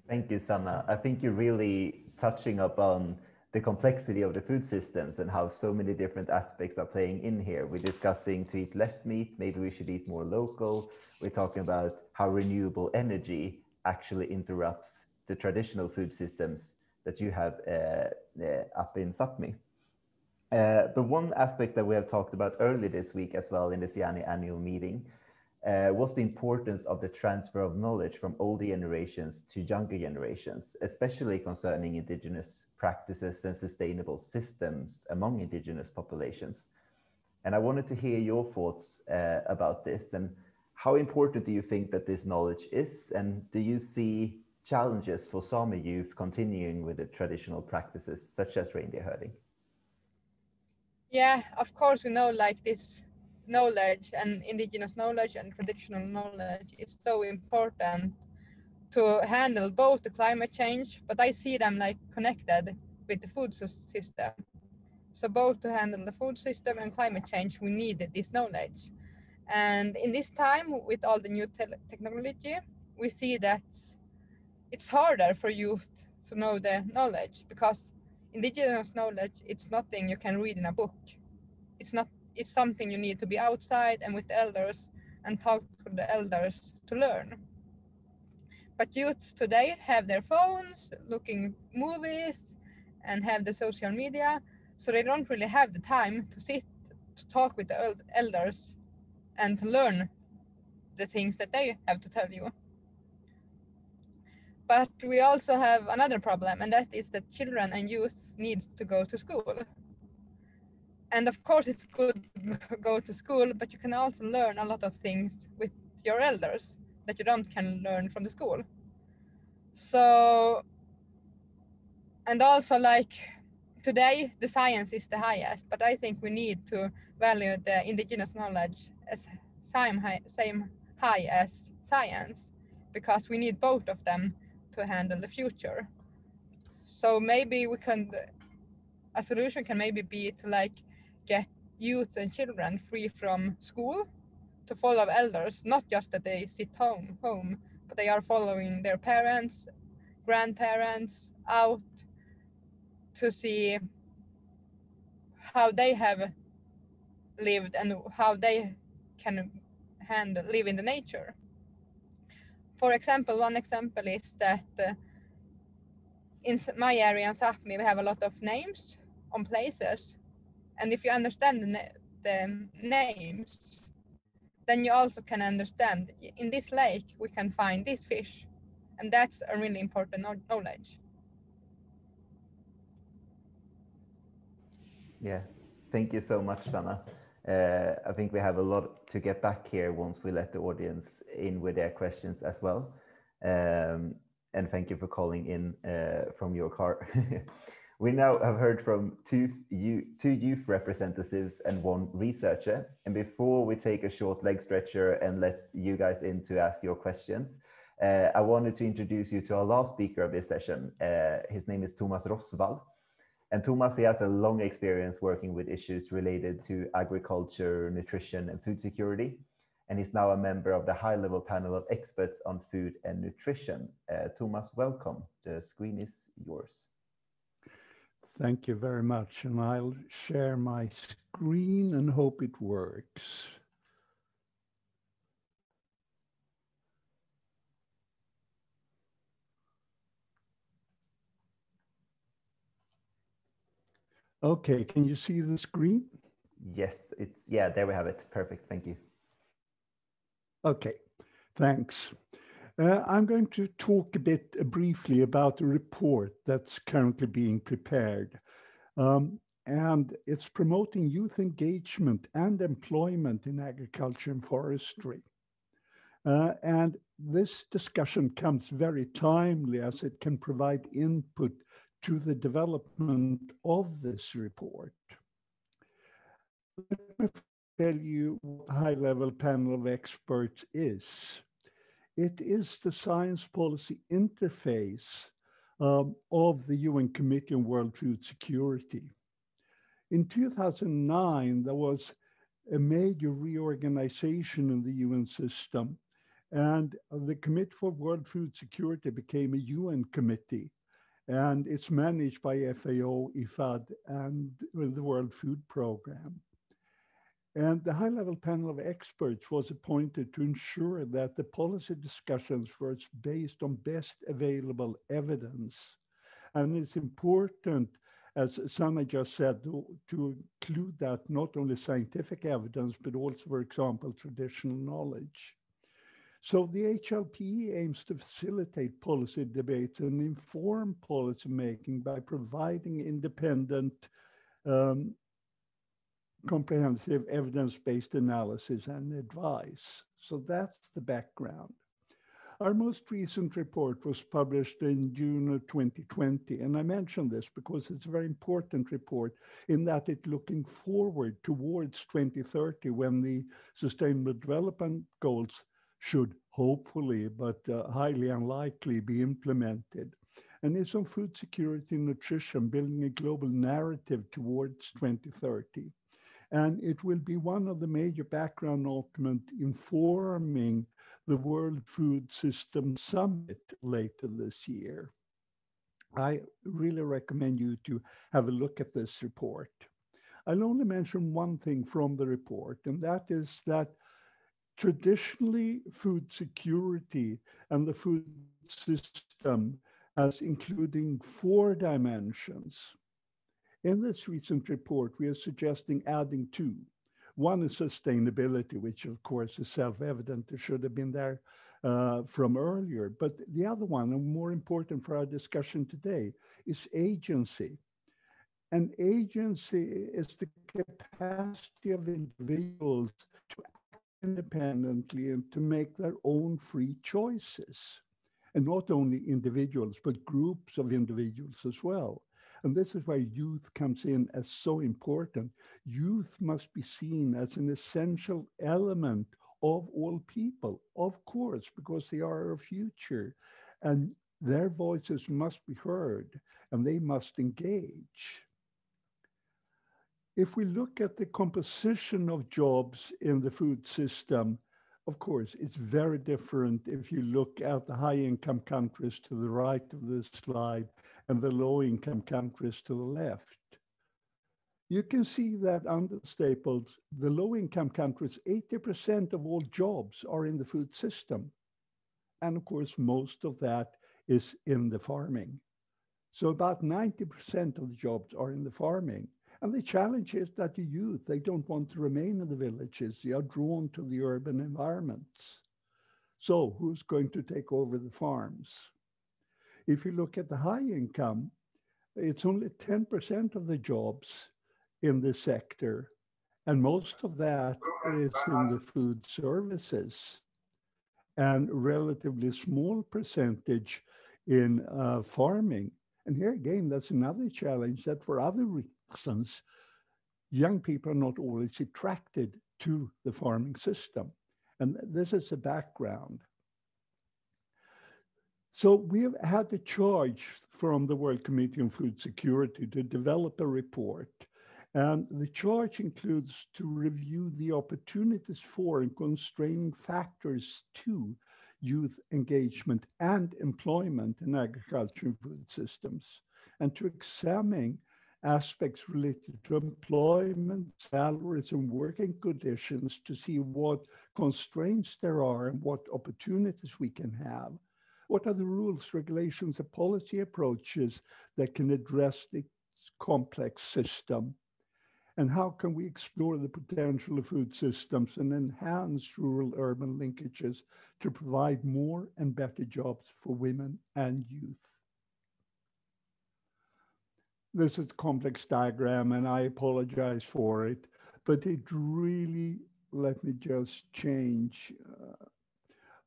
Thank you, Sanna. I think you're really touching upon the complexity of the food systems and how so many different aspects are playing in here. We're discussing to eat less meat, maybe we should eat more local. We're talking about how renewable energy actually interrupts the traditional food systems that you have uh, uh, up in Sapmi. Uh, the one aspect that we have talked about early this week as well in the SIANI annual meeting uh, the importance of the transfer of knowledge from older generations to younger generations, especially concerning indigenous practices and sustainable systems among indigenous populations. And I wanted to hear your thoughts uh, about this and how important do you think that this knowledge is? And do you see challenges for Sami youth continuing with the traditional practices such as reindeer herding? yeah of course we know like this knowledge and indigenous knowledge and traditional knowledge is so important to handle both the climate change but i see them like connected with the food system. So both to handle the food system and climate change we need this knowledge. And in this time with all the new te- technology we see that it's harder for youth to know the knowledge because indigenous knowledge it's nothing you can read in a book. It's not it's something you need to be outside and with elders and talk to the elders to learn but youths today have their phones looking movies and have the social media so they don't really have the time to sit to talk with the elders and to learn the things that they have to tell you but we also have another problem, and that is that children and youth need to go to school. And of course, it's good to go to school, but you can also learn a lot of things with your elders that you don't can learn from the school. So, and also like today, the science is the highest, but I think we need to value the indigenous knowledge as same high, same high as science because we need both of them to handle the future. So maybe we can, a solution can maybe be to like get youth and children free from school to follow elders, not just that they sit home, home, but they are following their parents, grandparents out to see how they have lived and how they can handle live in the nature. For example, one example is that uh, in my area in Sapmi, we have a lot of names on places. And if you understand the, the names, then you also can understand in this lake, we can find this fish. And that's a really important knowledge. Yeah, thank you so much, Sanna. Uh, I think we have a lot to get back here once we let the audience in with their questions as well. Um, and thank you for calling in uh, from your car. we now have heard from two, two youth representatives and one researcher. And before we take a short leg stretcher and let you guys in to ask your questions, uh, I wanted to introduce you to our last speaker of this session. Uh, his name is Thomas Rosswall. And Thomas, he has a long experience working with issues related to agriculture, nutrition, and food security. And he's now a member of the high level panel of experts on food and nutrition. Uh, Thomas, welcome. The screen is yours. Thank you very much. And I'll share my screen and hope it works. Okay, can you see the screen? Yes, it's, yeah, there we have it. Perfect, thank you. Okay, thanks. Uh, I'm going to talk a bit uh, briefly about a report that's currently being prepared. Um, and it's promoting youth engagement and employment in agriculture and forestry. Uh, and this discussion comes very timely as it can provide input to the development of this report. Let me tell you what the high-level panel of experts is. It is the science policy interface um, of the UN Committee on World Food Security. In 2009, there was a major reorganization in the UN system, and the Committee for World Food Security became a UN committee and it's managed by FAO, IFAD, and the World Food Programme. And the high-level panel of experts was appointed to ensure that the policy discussions were based on best available evidence. And it's important, as Sanna just said, to, to include that not only scientific evidence, but also, for example, traditional knowledge. So the HLPE aims to facilitate policy debates and inform policymaking by providing independent, um, comprehensive evidence-based analysis and advice. So that's the background. Our most recent report was published in June of 2020, and I mention this because it's a very important report in that it's looking forward towards 2030 when the Sustainable Development Goals should hopefully, but uh, highly unlikely, be implemented. And it's on food security and nutrition, building a global narrative towards 2030. And it will be one of the major background documents informing the World Food System Summit later this year. I really recommend you to have a look at this report. I'll only mention one thing from the report, and that is that Traditionally, food security and the food system as including four dimensions. In this recent report, we are suggesting adding two. One is sustainability, which of course is self-evident. It should have been there uh, from earlier. But the other one, and more important for our discussion today, is agency. And agency is the capacity of individuals to act independently and to make their own free choices. And not only individuals, but groups of individuals as well. And this is where youth comes in as so important. Youth must be seen as an essential element of all people, of course, because they are our future. And their voices must be heard and they must engage. If we look at the composition of jobs in the food system, of course, it's very different if you look at the high income countries to the right of this slide and the low income countries to the left. You can see that under staples, the low income countries, 80% of all jobs are in the food system. And of course, most of that is in the farming. So about 90% of the jobs are in the farming. And the challenge is that the youth, they don't want to remain in the villages. They are drawn to the urban environments. So who's going to take over the farms? If you look at the high income, it's only 10% of the jobs in the sector. And most of that is in the food services and relatively small percentage in uh, farming. And here again, that's another challenge that for other young people are not always attracted to the farming system. And this is the background. So we have had a charge from the World Committee on Food Security to develop a report. And the charge includes to review the opportunities for and constraining factors to youth engagement and employment in agriculture and food systems, and to examine aspects related to employment, salaries, and working conditions to see what constraints there are and what opportunities we can have. What are the rules, regulations, and policy approaches that can address this complex system? And how can we explore the potential of food systems and enhance rural urban linkages to provide more and better jobs for women and youth? This is a complex diagram and I apologize for it, but it really, let me just change. Uh,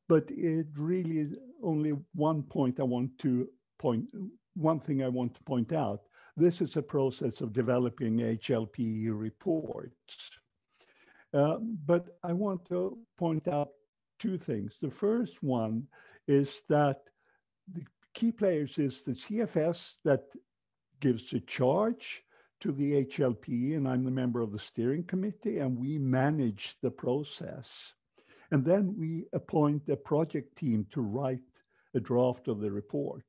but it really is only one point I want to point, one thing I want to point out. This is a process of developing HLPE reports. Uh, but I want to point out two things. The first one is that the key players is the CFS that gives a charge to the HLP, and I'm the member of the steering committee, and we manage the process. And then we appoint a project team to write a draft of the report.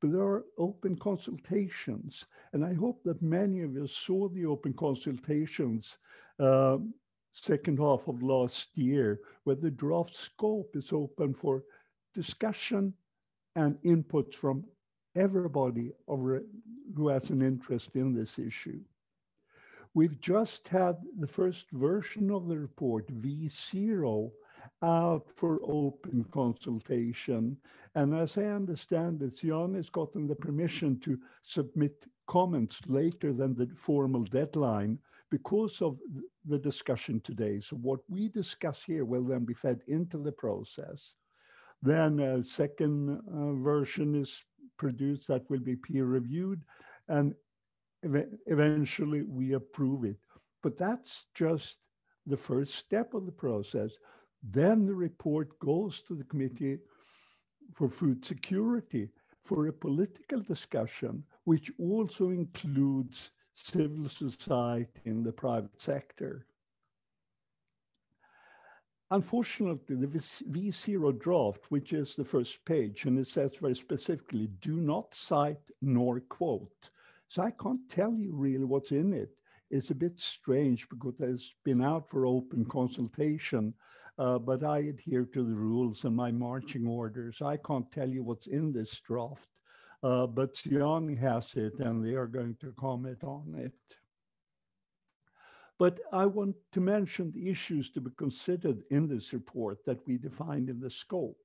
But there are open consultations, and I hope that many of you saw the open consultations um, second half of last year, where the draft scope is open for discussion and input from everybody over, who has an interest in this issue. We've just had the first version of the report, V0, out for open consultation. And as I understand it, Jan has gotten the permission to submit comments later than the formal deadline because of the discussion today. So what we discuss here will then be fed into the process. Then a second uh, version is produced that will be peer reviewed and ev eventually we approve it. But that's just the first step of the process. Then the report goes to the Committee for Food Security for a political discussion, which also includes civil society in the private sector. Unfortunately, the V0 draft, which is the first page, and it says very specifically, do not cite nor quote. So I can't tell you really what's in it. It's a bit strange because it's been out for open consultation, uh, but I adhere to the rules and my marching orders. I can't tell you what's in this draft, uh, but Young has it and they are going to comment on it. But I want to mention the issues to be considered in this report that we defined in the scope.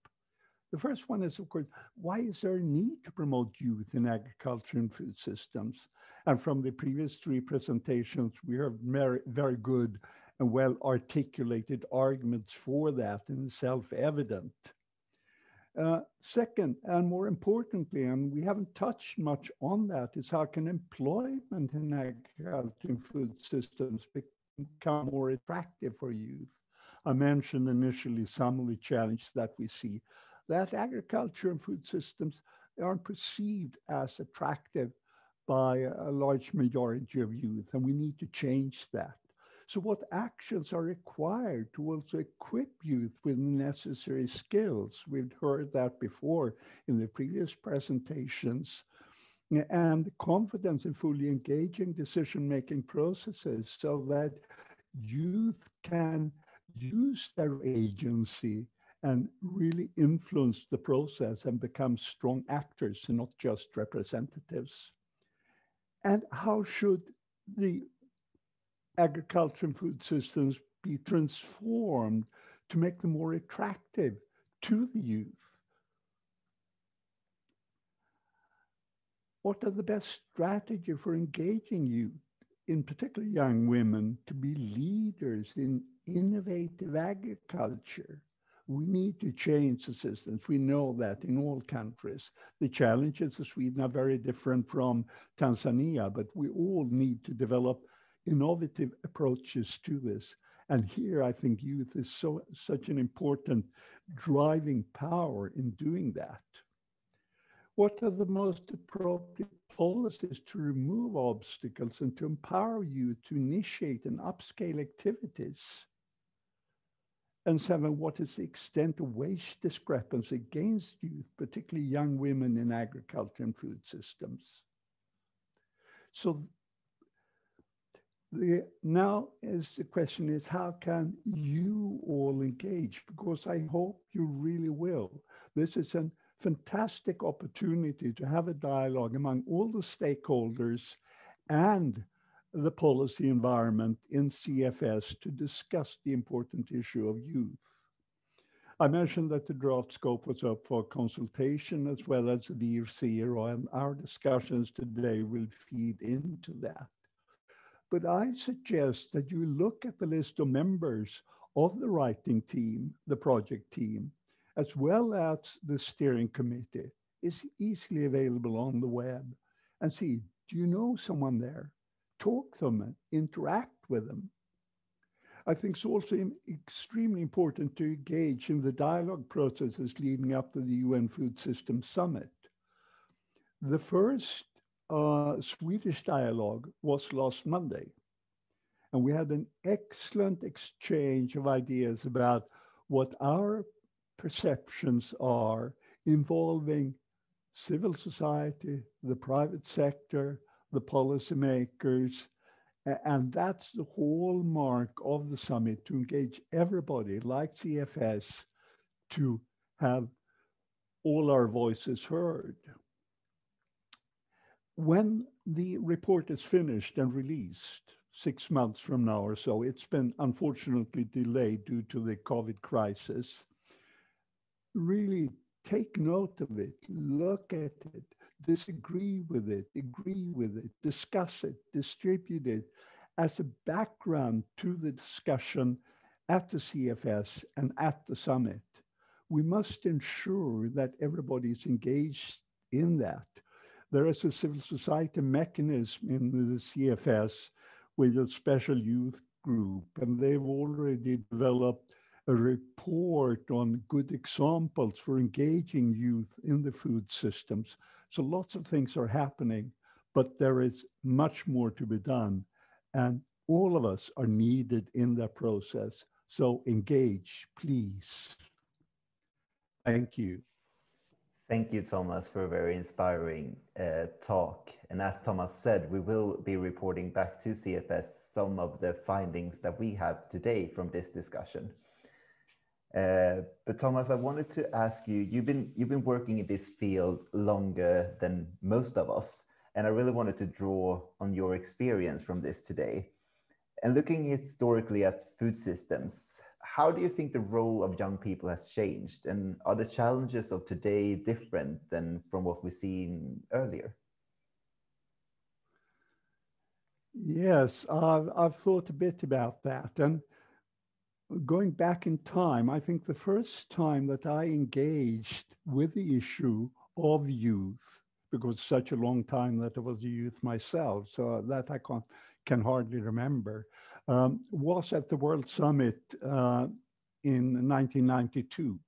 The first one is, of course, why is there a need to promote youth in agriculture and food systems? And from the previous three presentations, we have very, very good and well articulated arguments for that and self-evident. Uh, second, and more importantly, and we haven't touched much on that, is how can employment in agriculture and food systems become more attractive for youth? I mentioned initially some of the challenges that we see, that agriculture and food systems aren't perceived as attractive by a large majority of youth, and we need to change that. So what actions are required to also equip youth with necessary skills? We've heard that before in the previous presentations. And confidence in fully engaging decision-making processes so that youth can use their agency and really influence the process and become strong actors and not just representatives. And how should the agriculture and food systems be transformed to make them more attractive to the youth? What are the best strategy for engaging youth, in particular young women, to be leaders in innovative agriculture? We need to change the systems. We know that in all countries. The challenges of Sweden are very different from Tanzania, but we all need to develop innovative approaches to this. And here I think youth is so such an important driving power in doing that. What are the most appropriate policies to remove obstacles and to empower you to initiate and upscale activities? And seven, what is the extent of wage discrepancy against youth, particularly young women in agriculture and food systems? So the, now is the question is how can you all engage? Because I hope you really will. This is a fantastic opportunity to have a dialogue among all the stakeholders and the policy environment in CFS to discuss the important issue of youth. I mentioned that the draft scope was up for consultation as well as the zero, and our discussions today will feed into that. But I suggest that you look at the list of members of the writing team, the project team, as well as the steering committee It's easily available on the web and see, do you know someone there? talk to them, interact with them. I think it's also extremely important to engage in the dialogue processes leading up to the UN Food System Summit. The first uh, Swedish dialogue was last Monday, and we had an excellent exchange of ideas about what our perceptions are involving civil society, the private sector, the policymakers. And that's the hallmark of the summit to engage everybody like CFS to have all our voices heard. When the report is finished and released, six months from now or so, it's been unfortunately delayed due to the COVID crisis. Really take note of it, look at it, disagree with it, agree with it, discuss it, distribute it as a background to the discussion at the CFS and at the summit. We must ensure that everybody is engaged in that. There is a civil society mechanism in the CFS with a special youth group, and they've already developed a report on good examples for engaging youth in the food systems. So lots of things are happening, but there is much more to be done. And all of us are needed in that process. So engage, please. Thank you. Thank you, Thomas, for a very inspiring uh, talk. And as Thomas said, we will be reporting back to CFS some of the findings that we have today from this discussion. Uh, but Thomas, I wanted to ask you, you've been, you've been working in this field longer than most of us, and I really wanted to draw on your experience from this today. And looking historically at food systems, how do you think the role of young people has changed? And are the challenges of today different than from what we've seen earlier? Yes, I've, I've thought a bit about that. And going back in time, I think the first time that I engaged with the issue of youth, because such a long time that I was a youth myself, so that I can, can hardly remember, um, was at the World Summit uh, in 1992,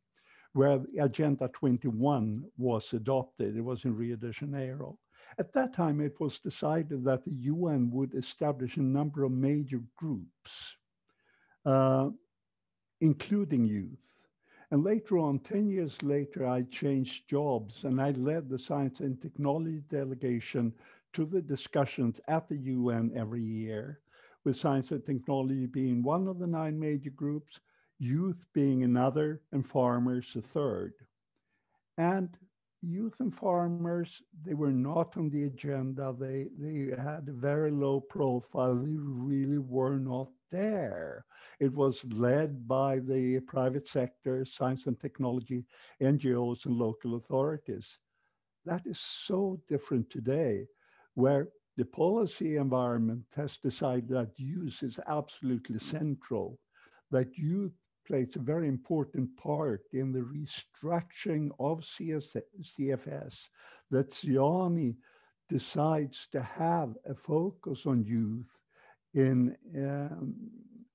where Agenda 21 was adopted. It was in Rio de Janeiro. At that time, it was decided that the UN would establish a number of major groups, uh, including youth. And later on, 10 years later, I changed jobs and I led the science and technology delegation to the discussions at the UN every year, with science and technology being one of the nine major groups, youth being another, and farmers a third. And youth and farmers, they were not on the agenda. They, they had a very low profile. They really were not there. It was led by the private sector, science and technology, NGOs, and local authorities. That is so different today, where the policy environment has decided that youth is absolutely central, that youth plays a very important part in the restructuring of CS, CFS, that SIANI decides to have a focus on youth in um,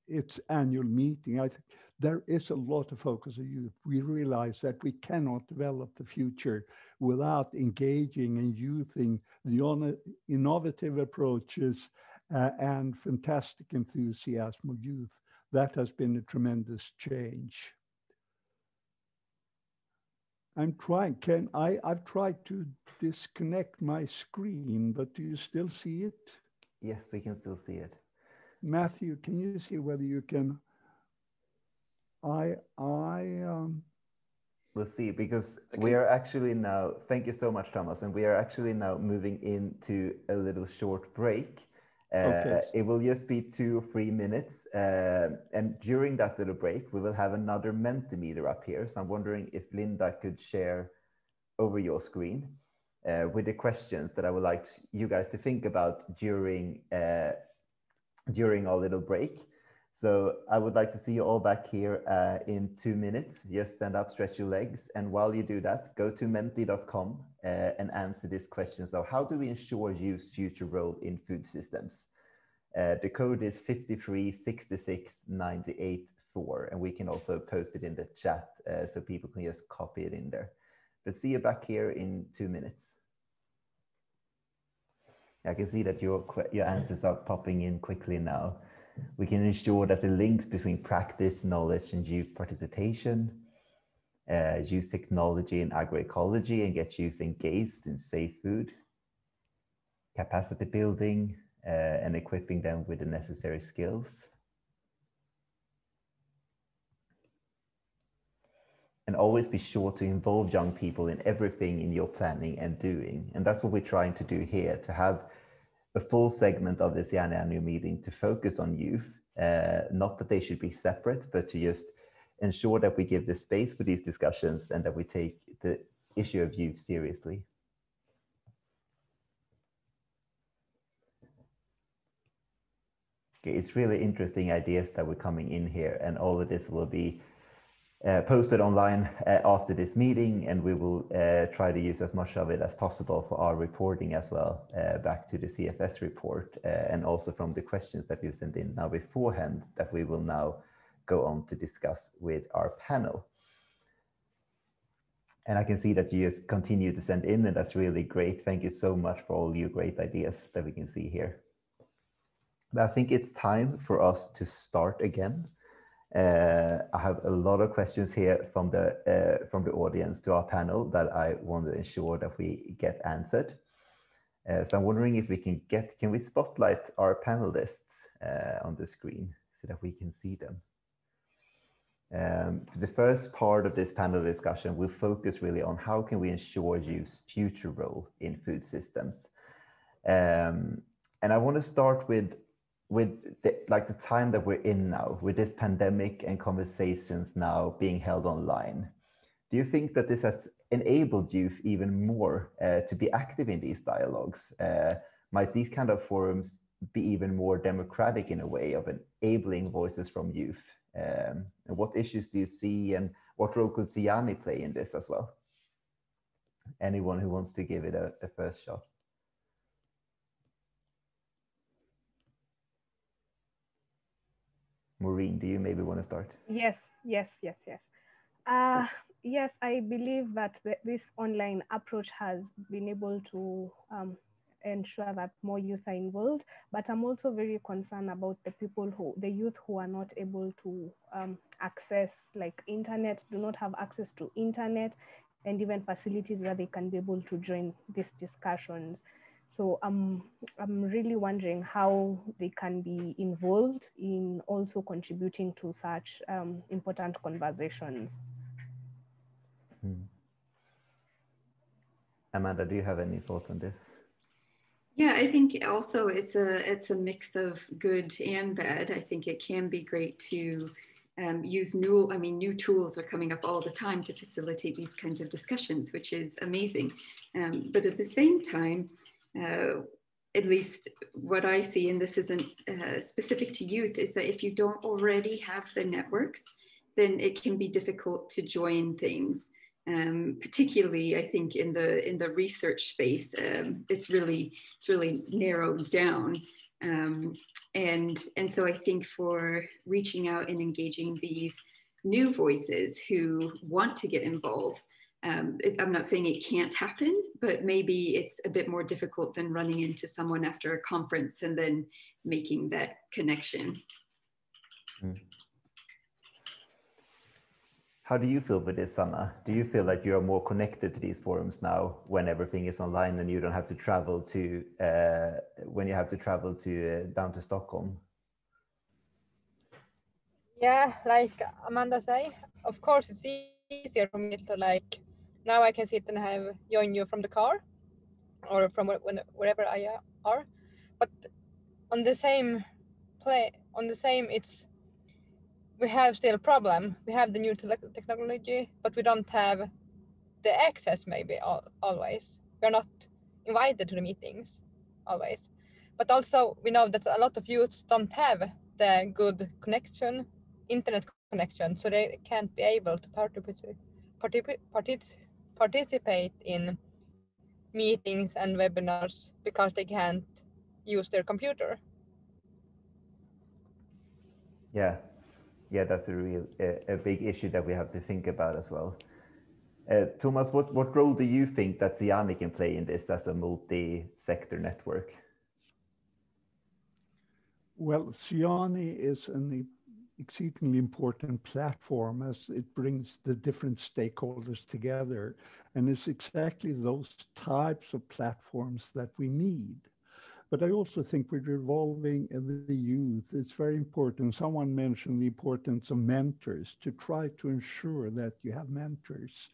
its annual meeting. I think there is a lot of focus on youth. We realize that we cannot develop the future without engaging and using the innovative approaches uh, and fantastic enthusiasm of youth that has been a tremendous change. I'm trying, can I, I've tried to disconnect my screen, but do you still see it? Yes, we can still see it. Matthew, can you see whether you can, I, I, um, We'll see because okay. we are actually now, thank you so much, Thomas. And we are actually now moving into a little short break. Okay. Uh, it will just be two or three minutes. Uh, and during that little break, we will have another Mentimeter up here. So I'm wondering if Linda could share over your screen uh, with the questions that I would like you guys to think about during, during our little break. So I would like to see you all back here uh, in two minutes. Just stand up, stretch your legs. And while you do that, go to menti.com uh, and answer this question. So how do we ensure youth's future role in food systems? Uh, the code is 5366984, and we can also post it in the chat uh, so people can just copy it in there. But see you back here in two minutes. I can see that your, your answers are popping in quickly now. We can ensure that the links between practice, knowledge, and youth participation, uh, use technology and agroecology and get youth engaged in safe food, capacity building, uh, and equipping them with the necessary skills. And always be sure to involve young people in everything in your planning and doing. And that's what we're trying to do here, to have a full segment of the SIANI annual meeting to focus on youth. Uh, not that they should be separate, but to just ensure that we give the space for these discussions and that we take the issue of youth seriously. Okay, it's really interesting ideas that were coming in here and all of this will be uh, posted online uh, after this meeting and we will uh, try to use as much of it as possible for our reporting as well uh, back to the CFS report uh, and also from the questions that you sent in now beforehand that we will now go on to discuss with our panel. And I can see that you just continue to send in and that's really great. Thank you so much for all your great ideas that we can see here. But I think it's time for us to start again. Uh, I have a lot of questions here from the uh, from the audience to our panel that I want to ensure that we get answered. Uh, so I'm wondering if we can get, can we spotlight our panelists on the screen so that we can see them? Um, the first part of this panel discussion will focus really on how can we ensure youth's future role in food systems. Um, and I want to start with with the, like the time that we're in now with this pandemic and conversations now being held online do you think that this has enabled youth even more uh, to be active in these dialogues? Uh, might these kind of forums be even more democratic in a way of enabling voices from youth? Um, and what issues do you see and what role could SIANI play in this as well? Anyone who wants to give it a, a first shot Maureen, do you maybe want to start? Yes, yes, yes, yes. Uh, yes, I believe that the, this online approach has been able to um, ensure that more youth are involved. But I'm also very concerned about the people who, the youth who are not able to um, access like internet, do not have access to internet, and even facilities where they can be able to join these discussions. So I'm, I'm really wondering how they can be involved in also contributing to such um, important conversations. Hmm. Amanda, do you have any thoughts on this? Yeah, I think also it's a it's a mix of good and bad. I think it can be great to um, use new. I mean, new tools are coming up all the time to facilitate these kinds of discussions, which is amazing. Um, but at the same time, uh, at least what I see, and this isn't uh, specific to youth, is that if you don't already have the networks, then it can be difficult to join things um, particularly I think in the in the research space, um, it's really it's really narrowed down. Um, and and so I think for reaching out and engaging these new voices who want to get involved, um, it, I'm not saying it can't happen, but maybe it's a bit more difficult than running into someone after a conference and then making that connection. Mm. How do you feel with this, Sanna? Do you feel like you're more connected to these forums now when everything is online and you don't have to travel to uh, when you have to travel to uh, down to Stockholm? Yeah, like Amanda say, of course it's easier for me to like now I can sit and have join you from the car or from wherever I are, but on the same play on the same it's we have still a problem. We have the new te- technology, but we don't have the access maybe always. We're not invited to the meetings always. But also we know that a lot of youths don't have the good connection, internet connection, so they can't be able to participate, participate in meetings and webinars because they can't use their computer. Yeah, yeah, that's a real a, a, big issue that we have to think about as well. Uh, Thomas, what, what role do you think that Siani can play in this as a multi-sector network? Well, Siani is an exceedingly important platform as it brings the different stakeholders together. And it's exactly those types of platforms that we need. But I also think with involving the youth, it's very important. Someone mentioned the importance of mentors to try to ensure that you have mentors.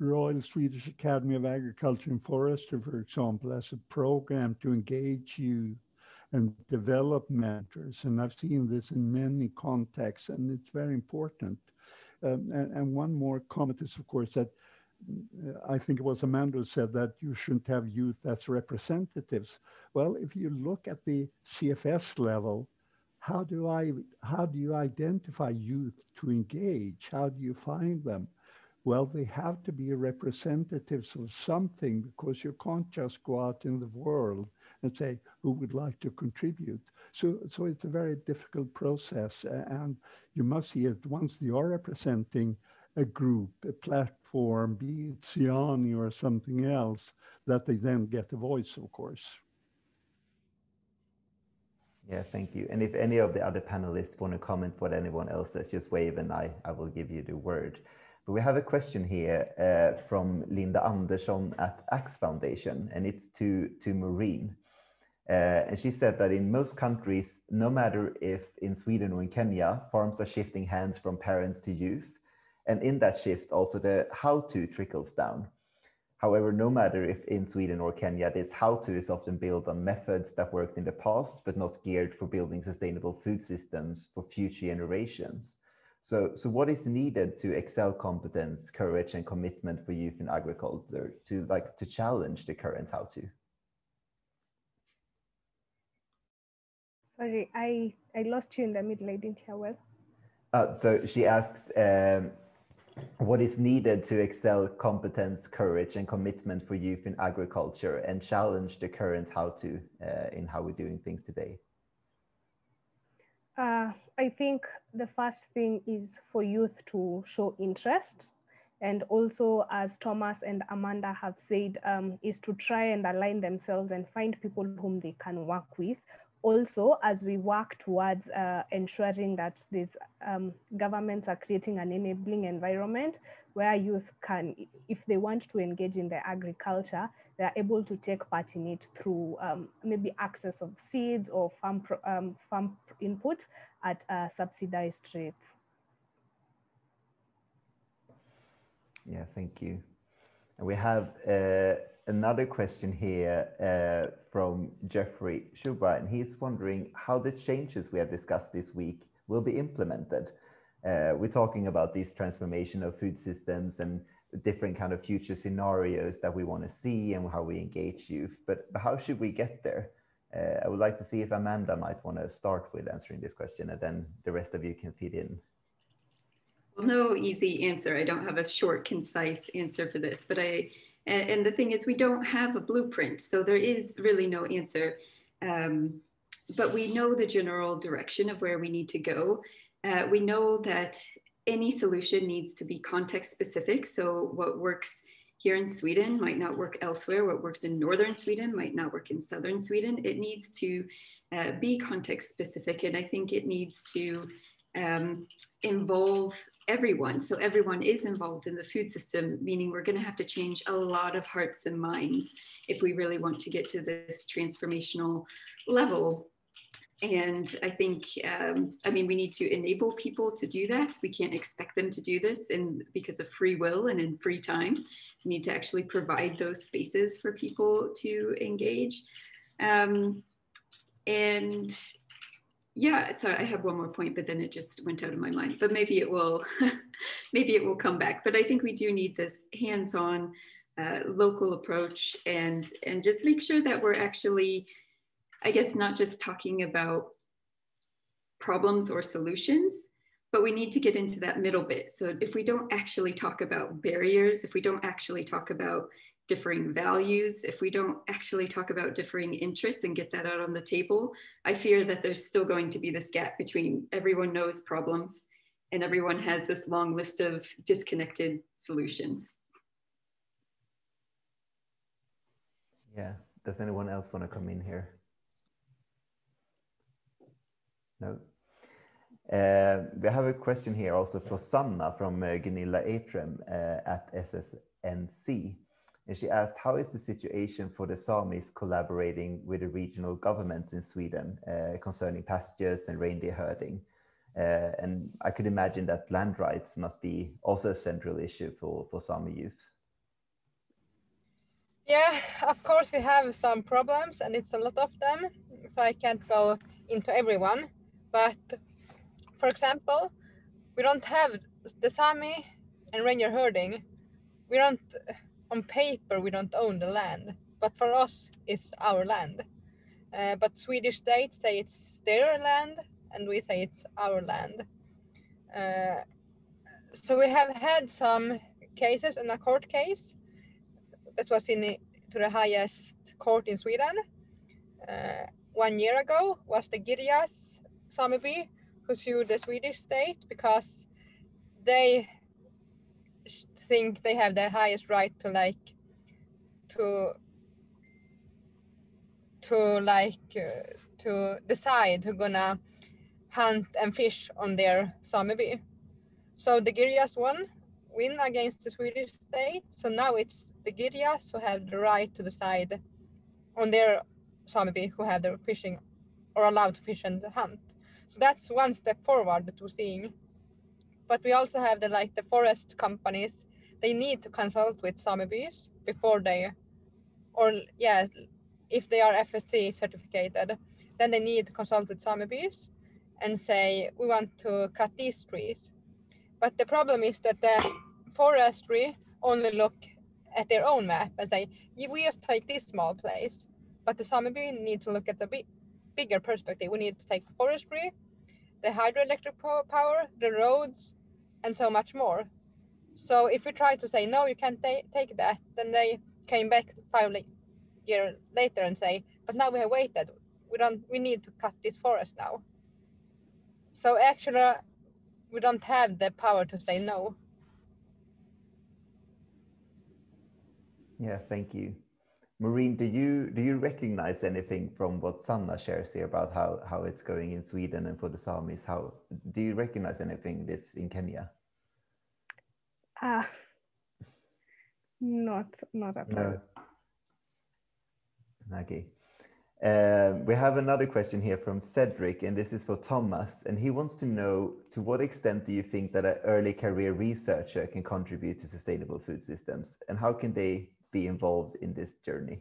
Royal Swedish Academy of Agriculture and Forestry, for example, has a program to engage youth and develop mentors. And I've seen this in many contexts, and it's very important. Um, and, and, one more comment is, of course, that I think it was Amanda who said that you shouldn't have youth as representatives. Well, if you look at the CFS level, how do I how do you identify youth to engage? How do you find them? Well, they have to be representatives of something because you can't just go out in the world and say who would like to contribute. So, so it's a very difficult process, and you must see it once you are representing a group, a platform, be it Siani or something else, that they then get a voice, of course. Yeah, thank you. And if any of the other panelists want to comment what anyone else says, just wave and I, I will give you the word. But we have a question here uh, from Linda Andersson at Axfoundation, and it's to, to Maureen. Uh, and she said that in most countries, no matter if in Sweden or in Kenya, farms are shifting hands from parents to youth. And in that shift, also the how to trickles down. However, no matter if in Sweden or Kenya, this how to is often built on methods that worked in the past, but not geared for building sustainable food systems for future generations. So, so what is needed to excel competence, courage, and commitment for youth in agriculture to like to challenge the current how to? Sorry, I, I lost you in the middle. I didn't hear well. Uh, so she asks, um, what is needed to excel competence, courage, and commitment for youth in agriculture and challenge the current how to uh, in how we're doing things today? Uh, I think the first thing is for youth to show interest And also, as Thomas and Amanda have said, um, is to try and align themselves and find people whom they can work with. Also, as we work towards uh, ensuring that these um, governments are creating an enabling environment where youth can, if they want to engage in the agriculture, they're able to take part in it through um, maybe access of seeds or farm, um, farm inputs at uh, subsidized rates. Yeah, thank you. And we have uh, another question here uh, from Jeffrey Shuba, and he's wondering how the changes we have discussed this week will be implemented. Uh, we're talking about these transformation of food systems and different kind of future scenarios that we want to see and how we engage youth. But, but how should we get there? Uh, I would like to see if Amanda might want to start with answering this question, and then the rest of you can feed in. Well, no easy answer. I don't have a short, concise answer for this, but I, and the thing is, we don't have a blueprint, so there is really no answer. Um, but we know the general direction of where we need to go. Uh, we know that any solution needs to be context specific. So what works here in Sweden might not work elsewhere. What works in northern Sweden might not work in southern Sweden. It needs to uh, be context specific, and I think it needs to um, involve everyone. So everyone is involved in the food system, meaning we're going to have to change a lot of hearts and minds if we really want to get to this transformational level and I think, um, I mean, we need to enable people to do that. We can't expect them to do this and because of free will and in free time. We need to actually provide those spaces for people to engage. Um, and yeah, so I have one more point, but then it just went out of my mind. But maybe it will, maybe it will come back. But I think we do need this hands-on uh, local approach and and just make sure that we're actually I guess, not just talking about problems or solutions, but we need to get into that middle bit. So if we don't actually talk about barriers, if we don't actually talk about differing values, if we don't actually talk about differing interests and get that out on the table, I fear that there's still going to be this gap between everyone knows problems and everyone has this long list of disconnected solutions. Yeah, does anyone else want to come in here? No. Uh, we have a question here also for Sanna from uh, Gunilla Atrem uh, at SSNC. And she asked, how is the situation for the Samis collaborating with the regional governments in Sweden uh, concerning pastures and reindeer herding? Uh, and I could imagine that land rights must be also a central issue for, for Sami youth. Yeah, of course we have some problems and it's a lot of them. So I can't go into everyone. But for example, we don't have the Sami and reindeer herding. We don't, on paper, we don't own the land, but for us, it's our land. Uh, but Swedish states say it's their land, and we say it's our land. Uh, so we have had some cases in a court case that was in the, to the highest court in Sweden. Uh, one year ago was the Girjas Sameby who sued the Swedish state because they think they have the highest right to like to to like uh, to decide who's gonna hunt and fish on their sameby. So the Girjas won, win against the Swedish state. So now it's the Girjas who have the right to decide on their sameby who have their fishing or allowed to fish and hunt. So that's one step forward we're seeing. But we also have the like the forest companies. They need to consult with samebyes before they, or yeah, if they are FSC certificated, then they need to consult with samebyes and say we want to cut these trees. But the problem is that the forestry only look at their own map and say we just take this small place, but the sameby need to look at the big bigger perspective. We need to take forestry, the hydroelectric power, the roads, and so much more. So if we try to say no, you can't take that, then they came back five years later and say, but now we have waited. We don't. We need to cut this forest now. So actually, we don't have the power to say no. Yeah, thank you. Maureen, do you do you recognize anything from what Sanna shares here about how how it's going in Sweden and for the Samis? How do you recognize anything this in Kenya? Ah, uh, not not at no. all. Okay. Uh, we have another question here from Cedric, and this is for Thomas. And he wants to know to what extent do you think that an early career researcher can contribute to sustainable food systems, and how can they be involved in this journey?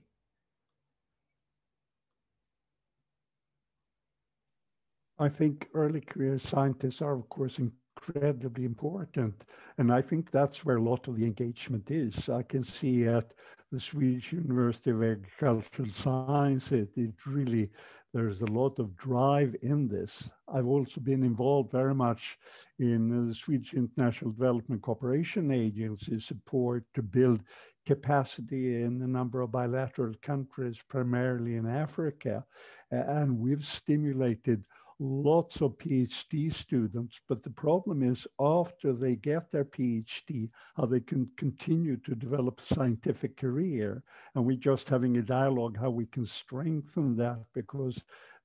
I think early career scientists are, of course, incredibly important. And I think that's where a lot of the engagement is. I can see at the Swedish University of Agricultural Science, it, it really, there's a lot of drive in this. I've also been involved very much in uh, the Swedish International Development Cooperation Agency support to build capacity in a number of bilateral countries, primarily in Africa. And we've stimulated lots of PhD students, but the problem is after they get their PhD, how they can continue to develop a scientific career. And we're just having a dialogue how we can strengthen that because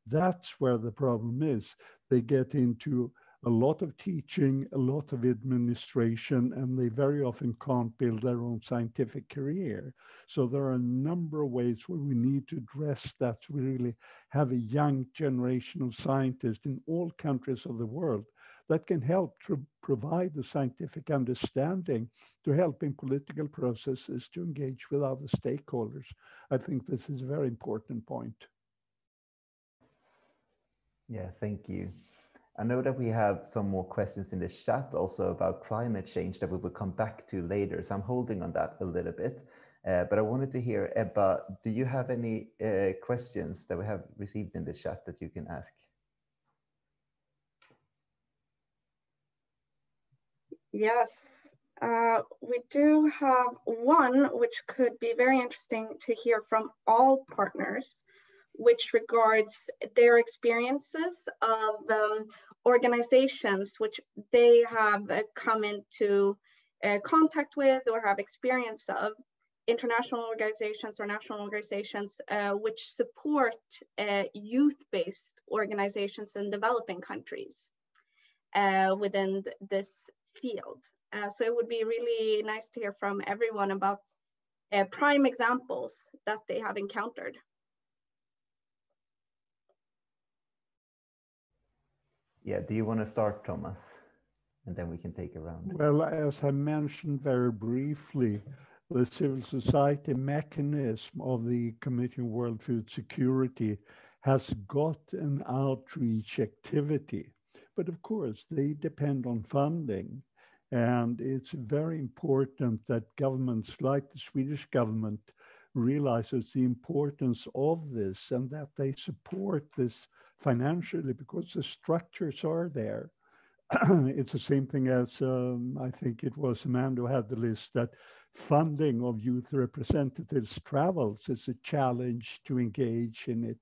that's where the problem is. They get into a lot of teaching, a lot of administration, and they very often can't build their own scientific career. So there are a number of ways where we need to address that to really have a young generation of scientists in all countries of the world that can help to provide the scientific understanding to help in political processes to engage with other stakeholders. I think this is a very important point. Yeah, thank you. I know that we have some more questions in the chat also about climate change that we will come back to later. So I'm holding on that a little bit. Uh, but I wanted to hear, Ebba, do you have any uh, questions that we have received in the chat that you can ask? Yes, uh, we do have one which could be very interesting to hear from all partners, which regards their experiences of um, organizations which they have uh, come into uh, contact with or have experience of international organizations or national organizations uh, which support uh, youth-based organizations in developing countries uh, within th this field. Uh, so it would be really nice to hear from everyone about prime examples that they have encountered. Yeah, do you want to start, Thomas? And then we can take a round. Well, as I mentioned very briefly, the civil society mechanism of the Committee on World Food Security has got an outreach activity. But of course, they depend on funding. And it's very important that governments like the Swedish government realizes the importance of this and that they support this financially because the structures are there. it's the same thing as um, I think it was Amanda who had the list that funding of youth representatives travels is a challenge to engage in it.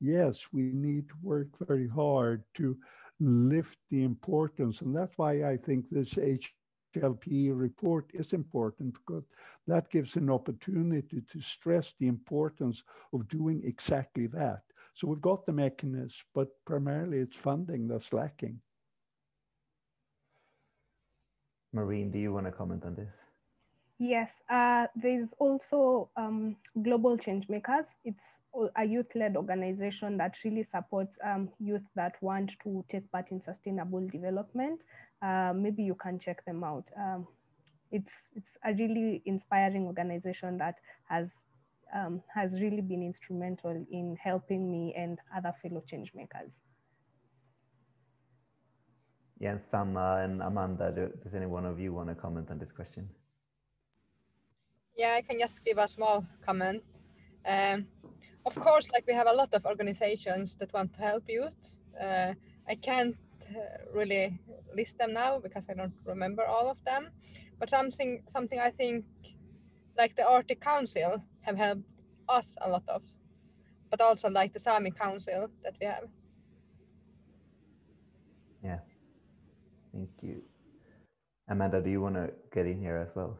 Yes, we need to work very hard to lift the importance. And that's why I think this HLP report is important because that gives an opportunity to stress the importance of doing exactly that. So we've got the mechanism, but primarily it's funding that's lacking. Maureen, do you want to comment on this? Yes, uh, there's also um, Global Changemakers. It's a youth-led organization that really supports um, youth that want to take part in sustainable development. Uh, maybe you can check them out. Um, it's it's a really inspiring organization that has um, has really been instrumental in helping me and other fellow change makers. Yeah, Sanna and Amanda, do, does any one of you want to comment on this question? Yeah, I can just give a small comment. Um, of course, like we have a lot of organizations that want to help youth. Uh, I can't uh, really list them now because I don't remember all of them. But something, something I think, like the Arctic Council, have helped us a lot of, but also like the Sami Council that we have. Yeah, thank you. Amanda, do you want to get in here as well?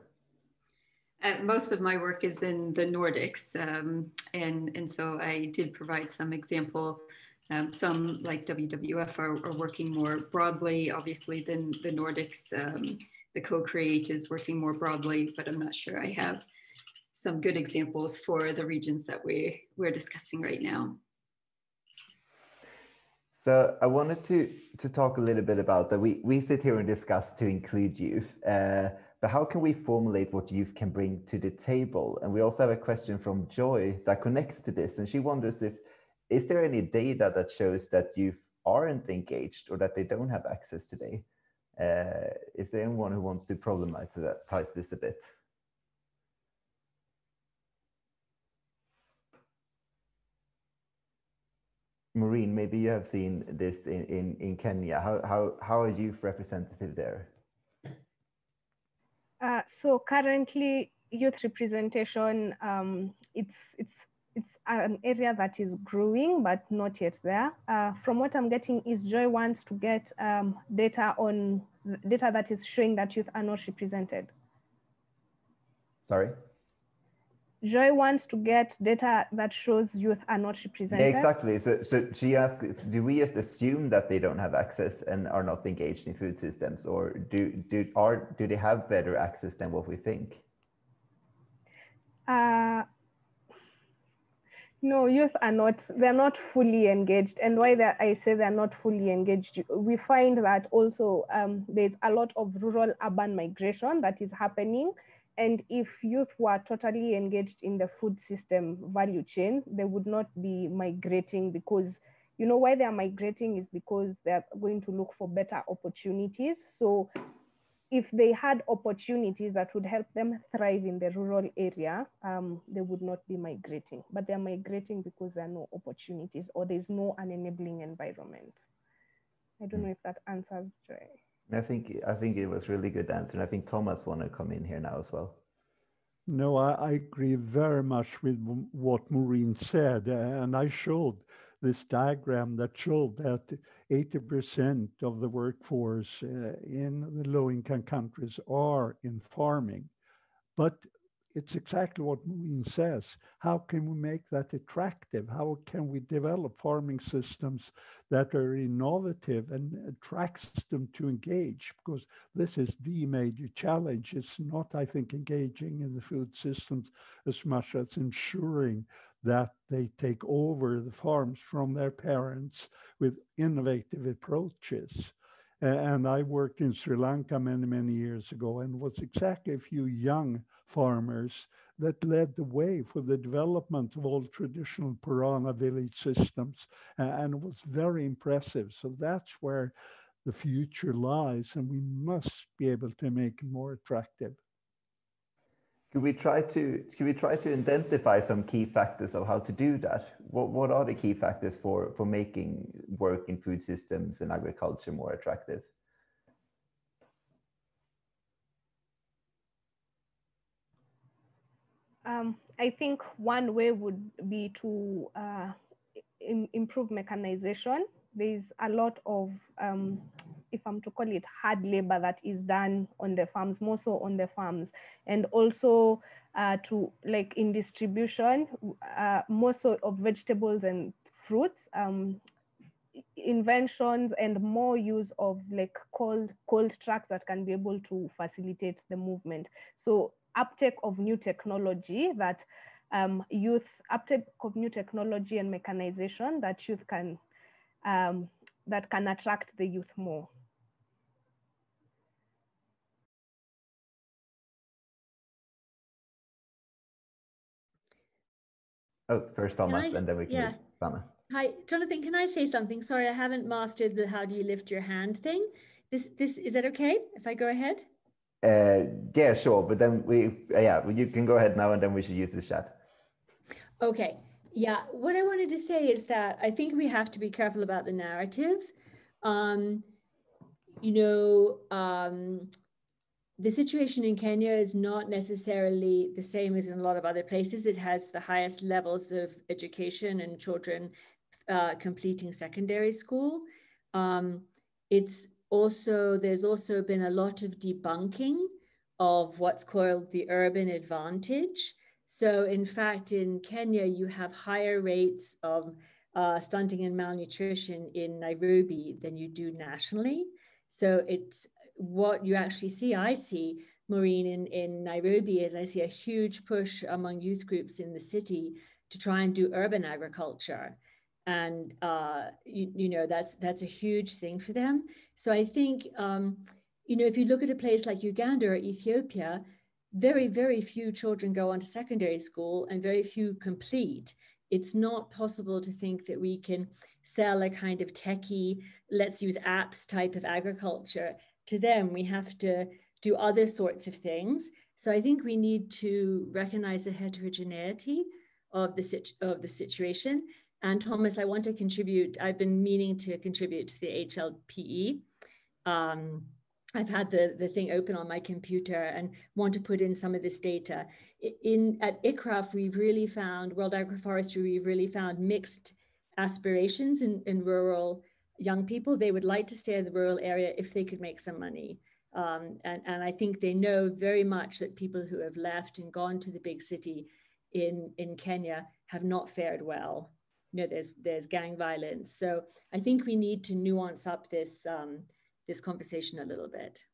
Uh, most of my work is in the Nordics, um, and and so I did provide some example. Um, some like WWF are, are, working more broadly, obviously, than the Nordics. Um, the co-create is working more broadly, but I'm not sure I have some good examples for the regions that we we're discussing right now. So I wanted to to talk a little bit about that. We we sit here and discuss to include youth. Uh, but how can we formulate what youth can bring to the table? And we also have a question from Joy that connects to this. And she wonders if, is there any data that shows that youth aren't engaged or that they don't have access today? Uh, is there anyone who wants to problematize this a bit? Maureen, maybe you have seen this in, in, in Kenya. How, how, how are youth representative there? Uh, so currently, youth representation um, it's it's it's an area that is growing but not yet there. Uh, from what I'm getting, is Joy wants to get um, data on data that is showing that youth are not represented. Sorry. Joy wants to get data that shows youth are not represented. Exactly. So, so she asked, do we just assume that they don't have access and are not engaged in food systems, or do do are do they have better access than what we think? Uh, no, youth are not. They're not fully engaged, and why I say they're not fully engaged, we find that also um, there's a lot of rural-urban migration that is happening and if youth were totally engaged in the food system value chain, they would not be migrating because, you know, why they're migrating is because they're going to look for better opportunities. So if they had opportunities that would help them thrive in the rural area, um, they would not be migrating. But they're migrating because there are no opportunities or there's no an enabling environment. I don't know if that answers Joy. I think I think it was really good answer. And I think Thomas want to come in here now as well. No, I, I agree very much with what Maureen said, and I showed this diagram that showed that 80% of the workforce uh, in the low-income countries are in farming. But it's exactly what Maureen says. How can we make that attractive? How can we develop farming systems that are innovative and attracts them to engage? Because this is the major challenge. It's not, I think, engaging in the food systems as much as ensuring that they take over the farms from their parents with innovative approaches. And I worked in Sri Lanka many, many years ago and was exactly a few young farmers that led the way for the development of all traditional Purana village systems. And it was very impressive. So that's where the future lies, and we must be able to make it more attractive. Could we try to could we try to identify some key factors of how to do that? What what are the key factors for for making work in food systems and agriculture more attractive? Um, I think one way would be to uh, improve mechanization. There's a lot of, um, if I'm to call it hard labor that is done on the farms, more so on the farms. And also uh, to like in distribution, uh, more so of vegetables and fruits, um, inventions and more use of like cold cold trucks that can be able to facilitate the movement. So uptake of new technology that um, youth, uptake of new technology and mechanization that youth can, um, that can attract the youth more. Oh, first Thomas, and then we can yeah. Sanna. Hi, Jonathan. Can I say something? Sorry, I haven't mastered the "how do you lift your hand" thing. This, this is that okay if I go ahead? Uh, yeah, sure. But then we, uh, yeah, you can go ahead now and then we should use the chat. Okay. Yeah. What I wanted to say is that I think we have to be careful about the narrative. Um, you know, um, the situation in Kenya is not necessarily the same as in a lot of other places. It has the highest levels of education and children uh, completing secondary school. Um, it's also there's also been a lot of debunking of what's called the urban advantage. So, in fact, in Kenya, you have higher rates of uh, stunting and malnutrition in Nairobi than you do nationally. So, it's what you actually see. I see, Maureen, in, in Nairobi, is I see a huge push among youth groups in the city to try and do urban agriculture and uh, you, you, know that's that's a huge thing for them so i think um, you know, if you look at a place like Uganda or Ethiopia, very, very few children go on to secondary school and very few complete. It's not possible to think that we can sell a kind of techie, let's use apps type of agriculture to them. We have to do other sorts of things. So I think we need to recognize the heterogeneity of the, of the situation. And Thomas, I want to contribute, I've been meaning to contribute to the HLPE. Um, I've had the, the thing open on my computer and want to put in some of this data. In at ICRAF, we've really found, World Agroforestry, we've really found mixed aspirations in, in rural young people. They would like to stay in the rural area if they could make some money. Um, and, and I think they know very much that people who have left and gone to the big city in, in Kenya have not fared well. You know, there's, there's gang violence. So I think we need to nuance up this um, this conversation a little bit.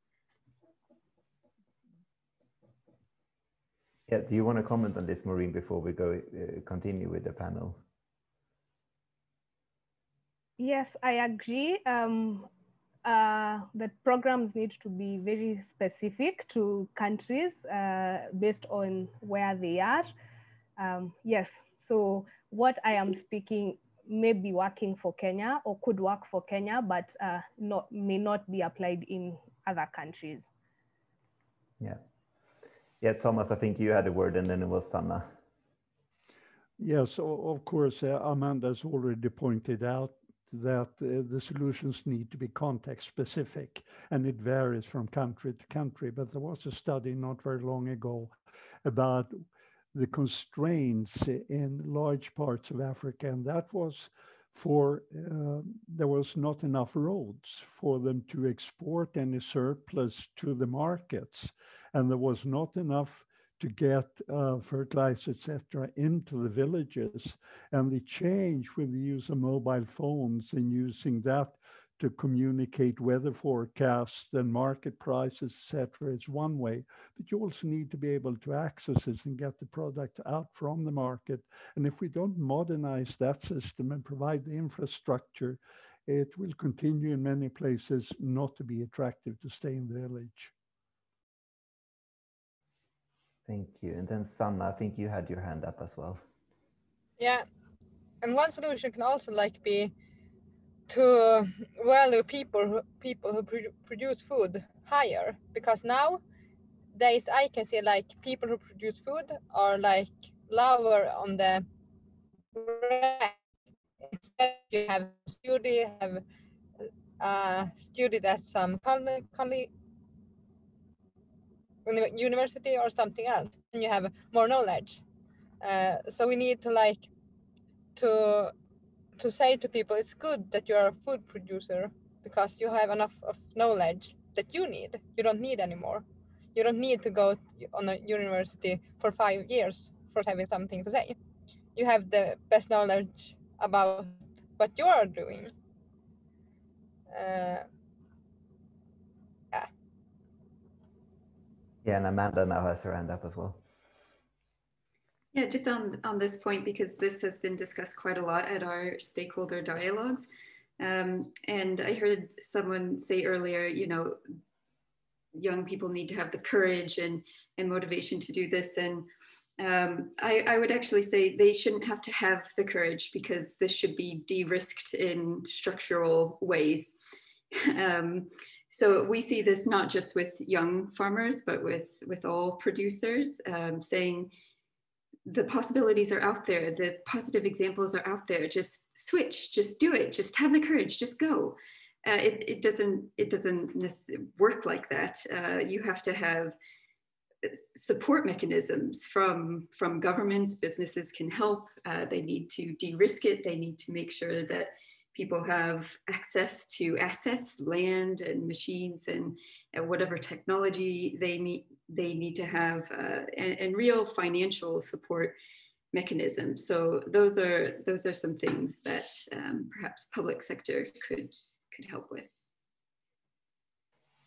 Yeah, do you want to comment on this, Maureen, before we go uh, continue with the panel? Yes, I agree um, uh, that programs need to be very specific to countries uh, based on where they are. Um, yes, so what I am speaking may be working for Kenya or could work for Kenya, but uh, not, may not be applied in other countries. Yeah. Yeah, Thomas, I think you had a word and then it was Sanna. Yes, of course, uh, Amanda has already pointed out that uh, the solutions need to be context specific and it varies from country to country. But there was a study not very long ago about the constraints in large parts of Africa, and that was for uh, there was not enough roads for them to export any surplus to the markets, and there was not enough to get uh, fertilizer, etc., into the villages. And the change with the use of mobile phones and using that to communicate weather forecasts and market prices, etc., is one way. But you also need to be able to access this and get the product out from the market. And if we don't modernize that system and provide the infrastructure, it will continue in many places not to be attractive to stay in the village. Thank you. And then Sanna, I think you had your hand up as well. Yeah. And one solution can also like be to value people who, people who produce food higher because now days I can see like people who produce food are like lower on the you have study have uh, studied at some college university or something else and you have more knowledge. Uh, so we need to like to to say to people it's good that you're a food producer because you have enough of knowledge that you need. You don't need anymore. You don't need to go on a university for five years for having something to say. You have the best knowledge about what you are doing. Uh, yeah yeah and amanda now has her hand up as well yeah, just on, on this point, because this has been discussed quite a lot at our stakeholder dialogues. Um, and I heard someone say earlier, you know, young people need to have the courage and, and motivation to do this. And um, I, I would actually say they shouldn't have to have the courage because this should be de-risked in structural ways. um, so we see this not just with young farmers, but with, with all producers um, saying, the possibilities are out there the positive examples are out there. Just switch just do it just have the courage just go. Uh, it, it doesn't it doesn't work like that. Uh, you have to have support mechanisms from from governments. Businesses can help. Uh, they need to de-risk it. They need to make sure that people have access to assets land and machines and, and whatever technology they meet they need to have uh, and, and, real financial support mechanisms. So those are those are some things that um, perhaps public sector could could help with.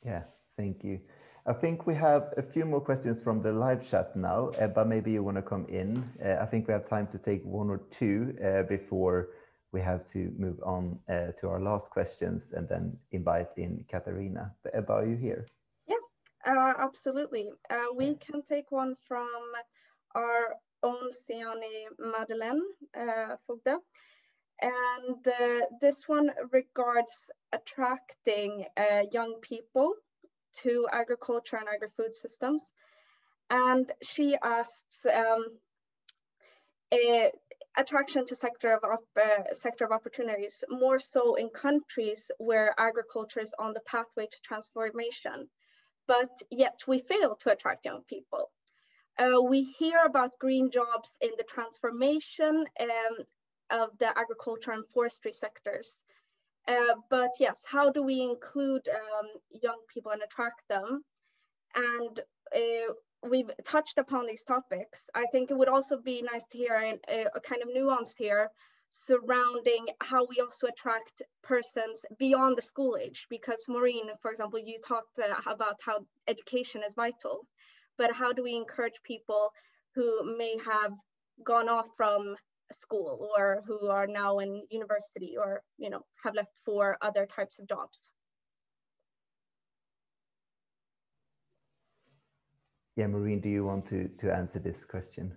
Yeah, thank you. I think we have a few more questions from the live chat now, uh, but maybe you want to come in. Uh, I think we have time to take one or two uh, before we have to move on uh, to our last questions and then invite in Katarina. Ebba, are you here? Yeah, uh, absolutely. Uh, we can take one from our own Siani Madeleine uh, Fogde. And uh, this one regards attracting uh, young people to agriculture and agri-food systems. And she asks, um, attraction to sector of uh, sector of opportunities more so in countries where agriculture is on the pathway to transformation. But yet we fail to attract young people. Uh, we hear about green jobs in the transformation um, of the agriculture and forestry sectors. Uh, but yes how do we include um, young people and attract them? And uh, we've touched upon these topics, I think it would also be nice to hear a, a kind of nuance here surrounding how we also attract persons beyond the school age. Because Maureen, for example, you talked uh, about how education is vital, but how do we encourage people who may have gone off from school or who are now in university or you know have left for other types of jobs Yeah, Maureen, do you want to, to answer this question?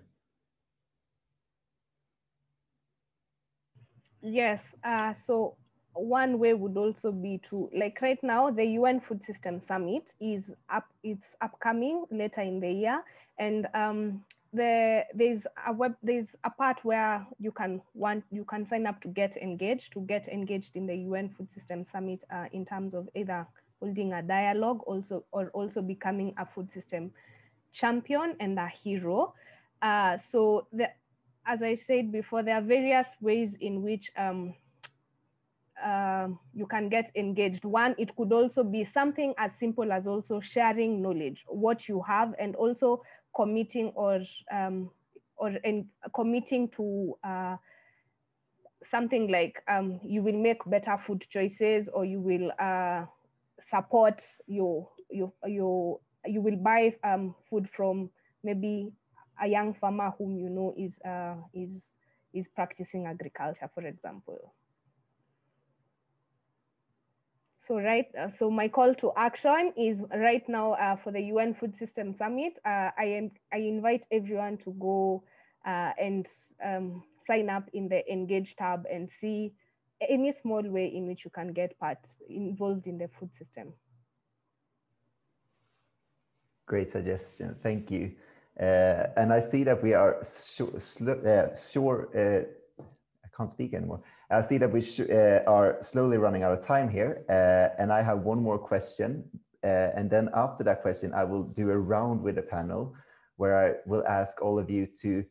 Yes, uh, so one way would also be to like right now the UN Food System Summit is up it's upcoming later in the year and um, the there's a web there's a part where you can want you can sign up to get engaged to get engaged in the UN Food System Summit uh, in terms of either holding a dialogue also or also becoming a food system champion and a hero. Uh, so the, as I said before, there are various ways in which um, uh, you can get engaged. One, it could also be something as simple as also sharing knowledge, what you have, and also committing or um, or in, committing to uh, something like um, you will make better food choices, or you will uh, support your your your you will buy um, food from maybe a young farmer whom you know is uh, is is practicing agriculture, for example. So right, uh, so my call to action is right now uh, for the UN Food System Summit. Uh, I am I invite everyone to go uh, and um, sign up in the Engage tab and see any small way in which you can get part involved in the food system. Great suggestion. Thank you. Uh, and I see that we are sure, uh, sure uh, I can't speak anymore. I see that we uh, are slowly running out of time here. Uh, and I have one more question. Uh, and then after that question, I will do a round with the panel where I will ask all of you to,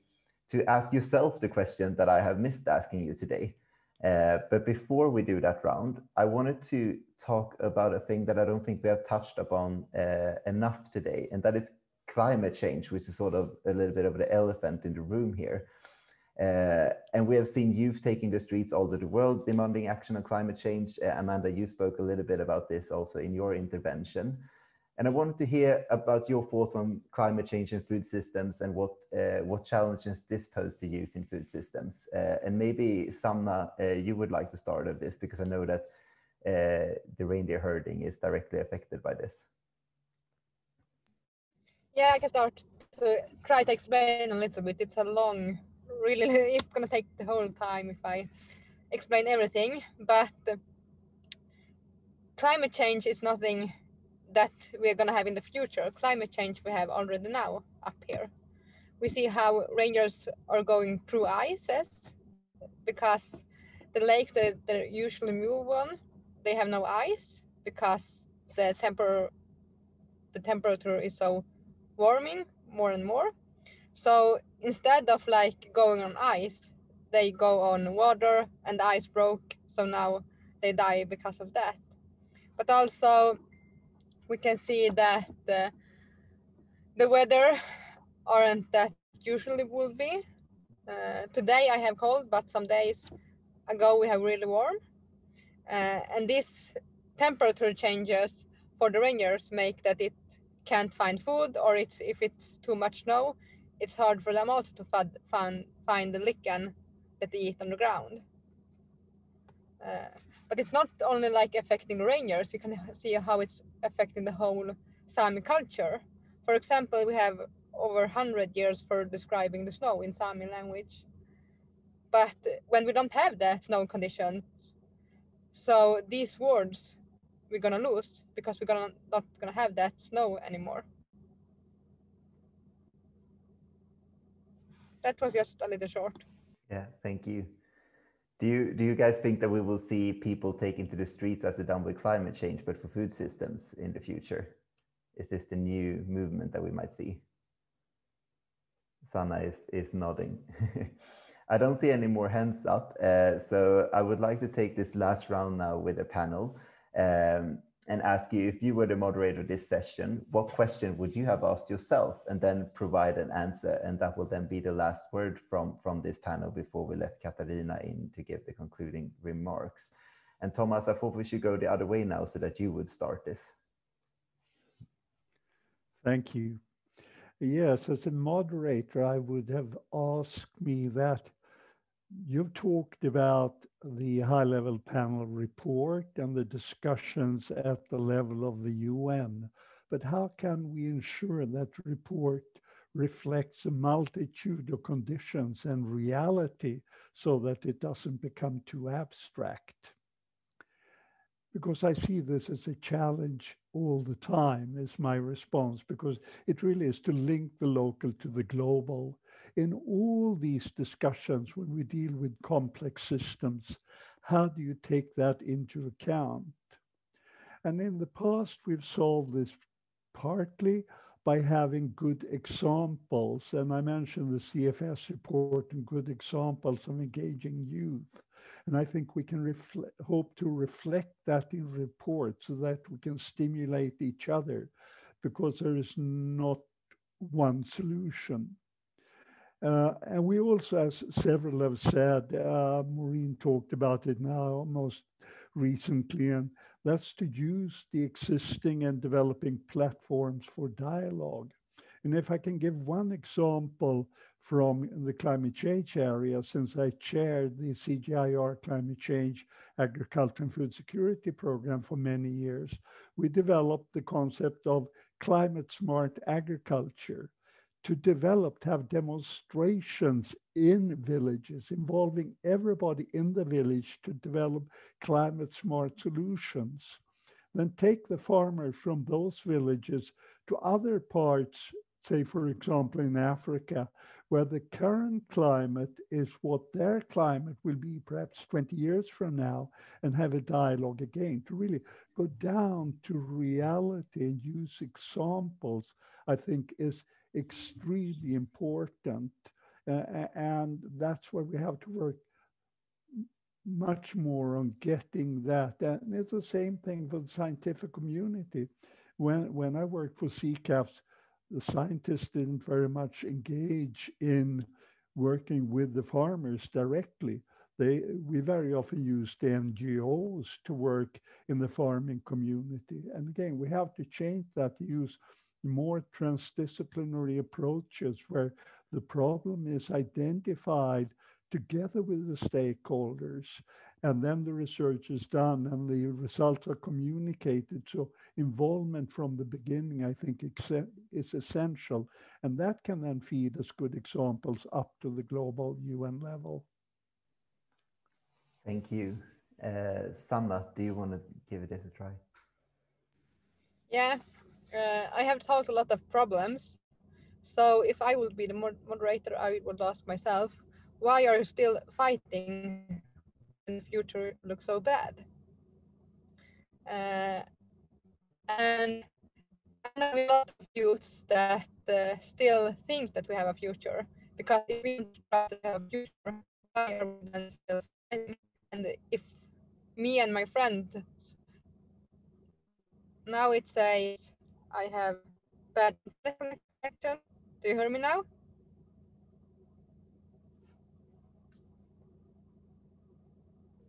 to ask yourself the question that I have missed asking you today. Uh, but before we do that round, I wanted to talk about a thing that I don't think we have touched upon uh, enough today, and that is climate change, which is sort of a little bit of the elephant in the room here. Uh, and we have seen youth taking the streets all over the world demanding action on climate change. Uh, Amanda, you spoke a little bit about this also in your intervention. And I wanted to hear about your thoughts on climate change in food systems and what uh, what challenges this pose to youth in food systems. Uh, and maybe Sanna, uh, you would like to start on this because I know that uh, the reindeer herding is directly affected by this. Yeah, I can start to try to explain a little bit. It's a long, really, it's going to take the whole time if I explain everything. But climate change is nothing that we're going to have in the future. Climate change we have already now up here. We see how rangers are going through ices because the lakes that they usually move on, they have no ice because the temper the temperature is so warming more and more. So instead of like going on ice, they go on water and ice broke. So now they die because of that. But also we can see that uh, the weather aren't that usually would be. Uh, today I have cold, but some days ago we have really warm. Uh, and these temperature changes for the reindeers make that it can't find food or it's if it's too much snow, it's hard for them also to find, find the lichen that they eat on the ground. Uh, but it's not only like affecting reindeers, you can see how it's affecting the whole Sami culture. For example, we have over 100 years for describing the snow in Sami language. But when we don't have the snow conditions, so these words we're gonna lose because we're gonna not gonna have that snow anymore. That was just a little short. Yeah, thank you. Do you do you guys think that we will see people taking to the streets as a done with climate change, but for food systems in the future? Is this the new movement that we might see? Sanna is is nodding. I don't see any more hands up, uh, so I would like to take this last round now with a panel um, and ask you if you were the moderator of this session, what question would you have asked yourself and then provide an answer? And that will then be the last word from, from this panel before we let Katarina in to give the concluding remarks. And Thomas, I thought we should go the other way now so that you would start this. Thank you. Yes, as a moderator, I would have asked me that You've talked about the high level panel report and the discussions at the level of the UN, but how can we ensure that report reflects a multitude of conditions and reality so that it doesn't become too abstract? Because I see this as a challenge all the time, is my response, because it really is to link the local to the global in all these discussions when we deal with complex systems, how do you take that into account? And in the past, we've solved this partly by having good examples. And I mentioned the CFS report and good examples of engaging youth. And I think we can hope to reflect that in reports so that we can stimulate each other because there is not one solution. Uh, and we also, as several have said, uh, Maureen talked about it now most recently, and that's to use the existing and developing platforms for dialogue. And if I can give one example from the climate change area, since I chaired the CGIAR climate change agriculture and food security program for many years, we developed the concept of climate smart agriculture to develop, to have demonstrations in villages involving everybody in the village to develop climate smart solutions. Then take the farmers from those villages to other parts, say, for example, in Africa, where the current climate is what their climate will be perhaps 20 years from now, and have a dialogue again to really go down to reality and use examples, I think is extremely important. Uh, and that's where we have to work much more on getting that. And it's the same thing for the scientific community. When, when I worked for CCAFS, the scientists didn't very much engage in working with the farmers directly. They, we very often use the NGOs to work in the farming community. And again, we have to change that to use more transdisciplinary approaches where the problem is identified together with the stakeholders and then the research is done and the results are communicated. So involvement from the beginning i think is essential and that can then feed us good examples up to the global un level. Thank you. Uh, Sanna, do you want to give it a try? Yeah uh, I have solved a lot of problems. So if I would be the moderator, I would ask myself, why are you still fighting when the future looks so bad? Uh, and I know a lot of youths that uh, still think that we have a future because if we to have a future, why are we still fighting? And if me and my friend now it says I have bad connection. Do you hear me now?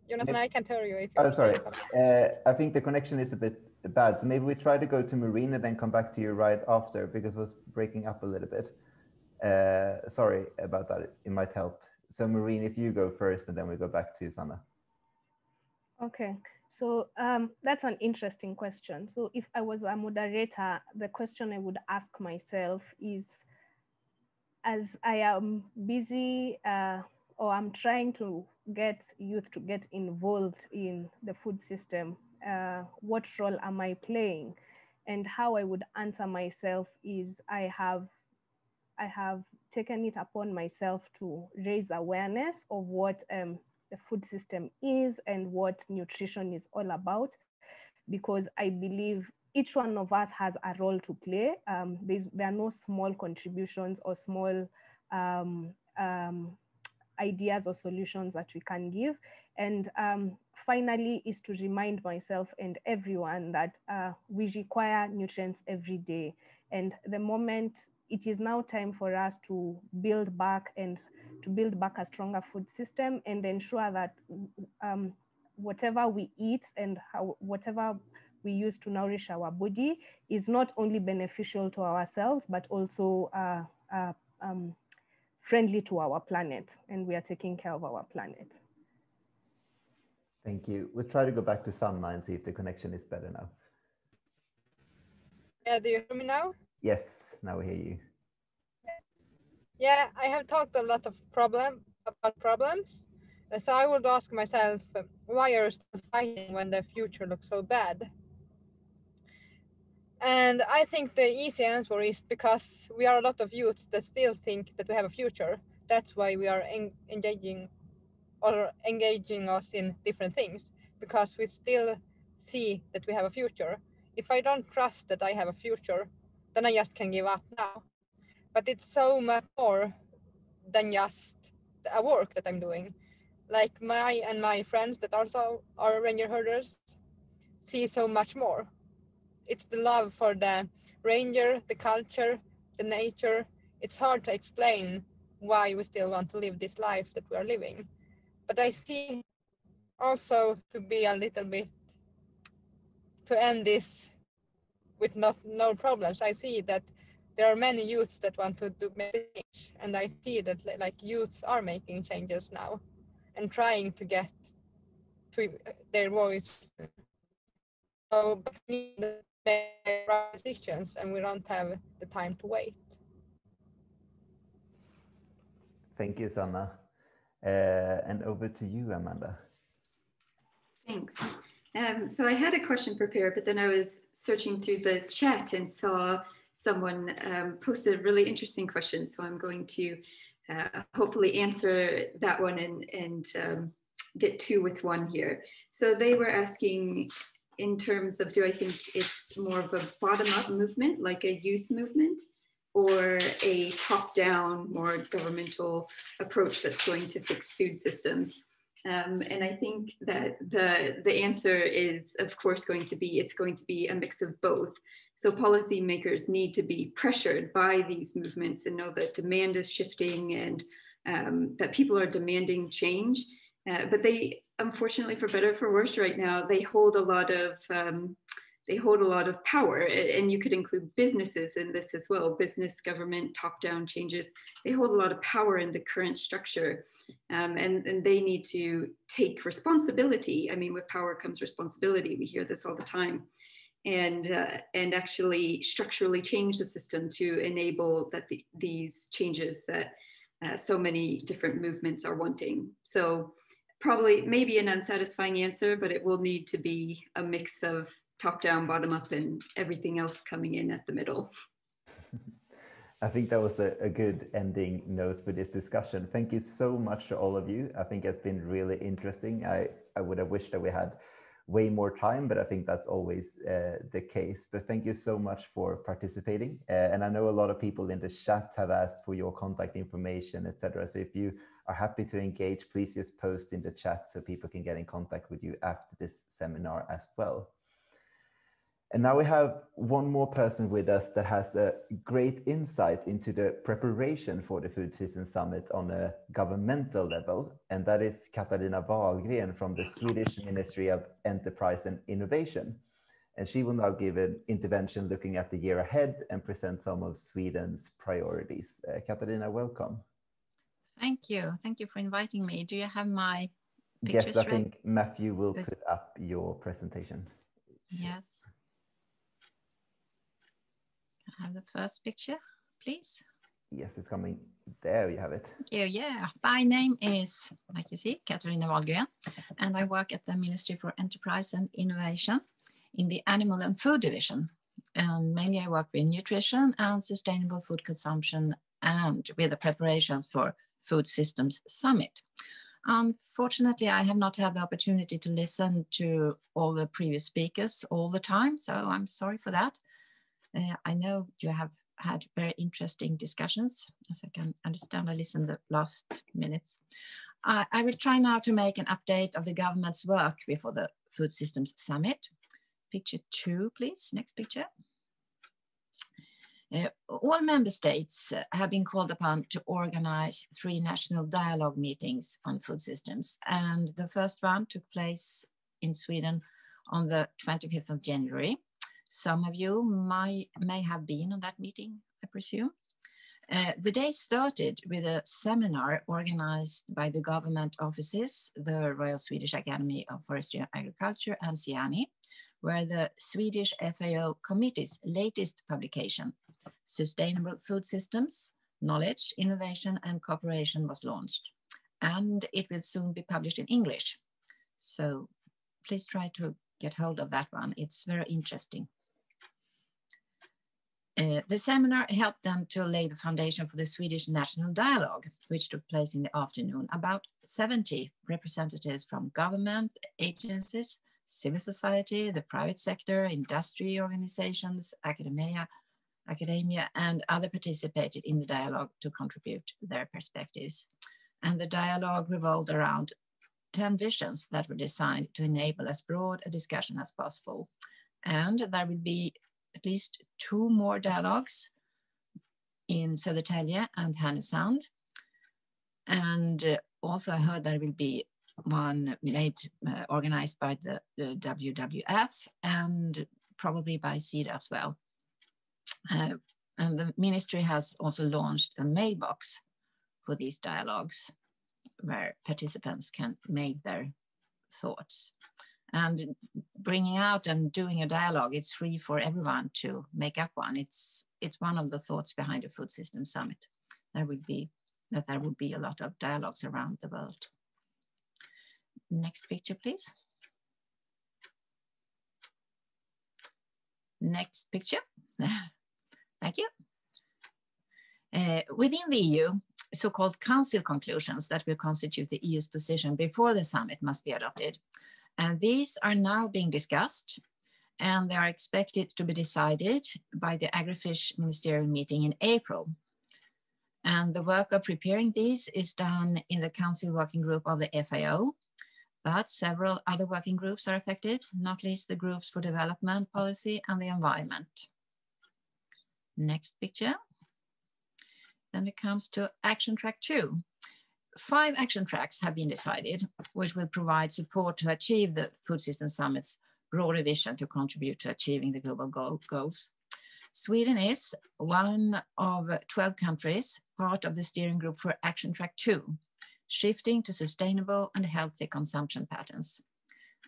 Jonathan, I can't hear you. If oh, sorry. Uh, I think the connection is a bit bad. So maybe we try to go to Marina, and then come back to you right after because it was breaking up a little bit. Uh, sorry about that. It, it might help. So Maureen, if you go first and then we go back to Sanna. Okay, so um, that's an interesting question. So if I was a moderator, the question I would ask myself is, as I am busy uh, or I'm trying to get youth to get involved in the food system, uh, what role am I playing? And how I would answer myself is I have I have taken it upon myself to raise awareness of what um, the food system is and what nutrition is all about, because I believe each one of us has a role to play. Um, there are no small contributions or small um, um, ideas or solutions that we can give. And um, finally is to remind myself and everyone that uh, we require nutrients every day. And the moment it is now time for us to build back and to build back a stronger food system and ensure that um, whatever we eat and how, whatever we use to nourish our body is not only beneficial to ourselves, but also uh, uh, um, friendly to our planet and we are taking care of our planet. Thank you. We'll try to go back to Sanna and see if the connection is better now. Yeah, do you hear me now? Yes, now we hear you. Yeah, I have talked a lot of problem about problems. Uh, so I would ask myself, uh, why are you still fighting when the future looks so bad? And I think the easy answer is because we are a lot of youths that still think that we have a future. That's why we are en- engaging or engaging us in different things because we still see that we have a future. If I don't trust that I have a future, then I just can give up now. But it's so much more than just a work that I'm doing. Like my and my friends that also are reindeer herders see so much more it's the love for the reindeer, the culture, the nature. It's hard to explain why we still want to live this life that we are living. But I see also to be a little bit to end this with not no problems. I see that there are many youths that want to do change, and I see that like youths are making changes now and trying to get to their voice. So, we make right decisions and we don't have the time to wait. Thank you, Sanna. Uh, and over to you, Amanda. Thanks. Um, so I had a question prepared, but then I was searching through the chat and saw someone um, posted a really interesting question. So I'm going to uh, hopefully answer that one and, and um, get two with one here. So they were asking in terms of do I think it's more of a bottom up movement, like a youth movement, or a top down, more governmental approach that's going to fix food systems? Um, and I think that the, the answer is, of course, going to be it's going to be a mix of both. So policymakers need to be pressured by these movements and know that demand is shifting and um, that people are demanding change. Uh, but they unfortunately for better for worse right now they hold a lot of um, they hold a lot of power and you could include businesses in this as well business government top down changes. They hold a lot of power in the current structure um, and, and they need to take responsibility. I mean with power comes responsibility. We hear this all the time. And uh, and actually structurally change the system to enable that the, these changes that uh, so many different movements are wanting. So probably maybe an unsatisfying answer, but it will need to be a mix of top down, bottom up, and everything else coming in at the middle. I think that was a, a, good ending note for this discussion. Thank you so much to all of you. I think it's been really interesting. I, I would have wished that we had way more time, but I think that's always uh, the case. But thank you so much for participating. Uh, and I know a lot of people in the chat have asked for your contact information, etc. So if you are happy to engage, please just post in the chat so people can get in contact with you after this seminar as well. And now we have one more person with us that has a great insight into the preparation for the Food System Summit on a governmental level, and that is Katarina Wahlgren from the Swedish Ministry of Enterprise and Innovation. And she will now give an intervention looking at the year ahead and present some of Sweden's priorities. Uh, Katarina, welcome. Thank you. Thank you for inviting me. Do you have my pictures Yes, I think Matthew will Good. put up your presentation. Yes. I have the first picture, please. Yes, it's coming. There you have it. Thank you. Yeah. My name is, like you see, Katarina Wahlgren, and I work at the Ministry for Enterprise and Innovation in the Animal and Food Division. And mainly I work with nutrition and sustainable food consumption and with the preparations for Food Systems Summit. Unfortunately, I have not had the opportunity to listen to all the previous speakers all the time, so I'm sorry for that. Uh, I know you have had very interesting discussions, as I can understand. I listened the last minutes. I, I will try now to make an update of the government's work before the Food Systems Summit. Picture two, please. Next picture. Uh, all member states uh, have been called upon to organize three national dialogue meetings on food systems. And the first one took place in Sweden on the 25th of January. Some of you might, may have been on that meeting, I presume. Uh, the day started with a seminar organized by the government offices, the Royal Swedish Academy of Forestry and Agriculture and SIANI, where the Swedish FAO committee's latest publication, Sustainable Food Systems, Knowledge, Innovation and Cooperation was launched. And it will soon be published in English. So please try to get hold of that one. It's very interesting. Uh, the seminar helped them to lay the foundation for the Swedish National Dialogue, which took place in the afternoon. About 70 representatives from government, agencies, civil society, the private sector, industry organizations, academia, academia, and other participated in the dialogue to contribute their perspectives. And the dialogue revolved around 10 visions that were designed to enable as broad a discussion as possible. And there will be at least two more dialogues in Södertälje and Härnösand. And uh, also I heard there will be one made uh, organized by the, the, WWF and probably by Sida as well. Uh, and the ministry has also launched a mailbox for these dialogues where participants can make their thoughts. And bringing out and doing a dialogue, it's free for everyone to make up one. It's, it's one of the thoughts behind the Food System Summit. There will be that there would be a lot of dialogues around the world. Next picture, please. Next picture. Thank you. Uh, within the EU, so-called council conclusions that will constitute the EU's position before the summit must be adopted. And these are now being discussed and they are expected to be decided by the Agrifish ministerial meeting in April. And the work of preparing these is done in the council working group of the FAO but several other working groups are affected, not least the groups for development policy and the environment. Next picture. Then it comes to action track two. Five action tracks have been decided, which will provide support to achieve the Food System Summit's broader vision to contribute to achieving the global goal goals. Sweden is one of 12 countries, part of the steering group for Action Track 2, shifting to sustainable and healthy consumption patterns.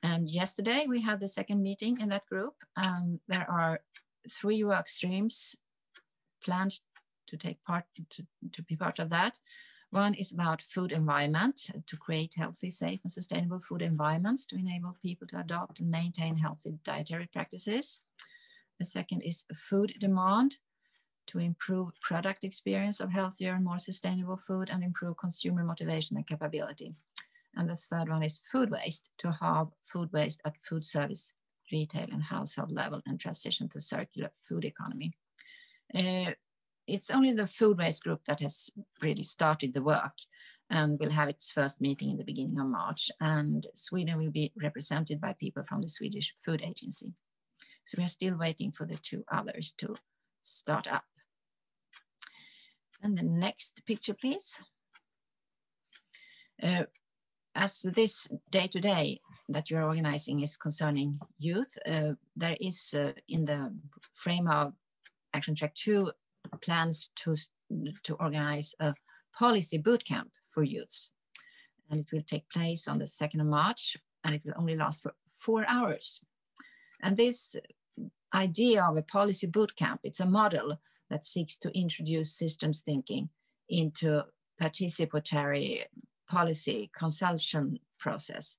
And yesterday we had the second meeting in that group. and there are three work streams planned to take part, to, to be part of that. One is about food environment, to create healthy, safe and sustainable food environments to enable people to adopt and maintain healthy dietary practices. The second is food demand, to improve product experience of healthier and more sustainable food and improve consumer motivation and capability. And the third one is food waste, to halve food waste at food service, retail and household level and transition to circular food economy. Uh, it's only the food waste group that has really started the work and will have its first meeting in the beginning of March. And Sweden will be represented by people from the Swedish Food Agency. So we're still waiting for the two others to start up. And the next picture, please. Uh, as this day-to-day that you're organizing is concerning youth, uh, there is uh, in the frame of Action Track 2 plans to, to organize a policy bootcamp for youths. And it will take place on the 2nd of March and it will only last for four hours. And this idea of a policy bootcamp, it's a model that seeks to introduce systems thinking into participatory policy consultation process.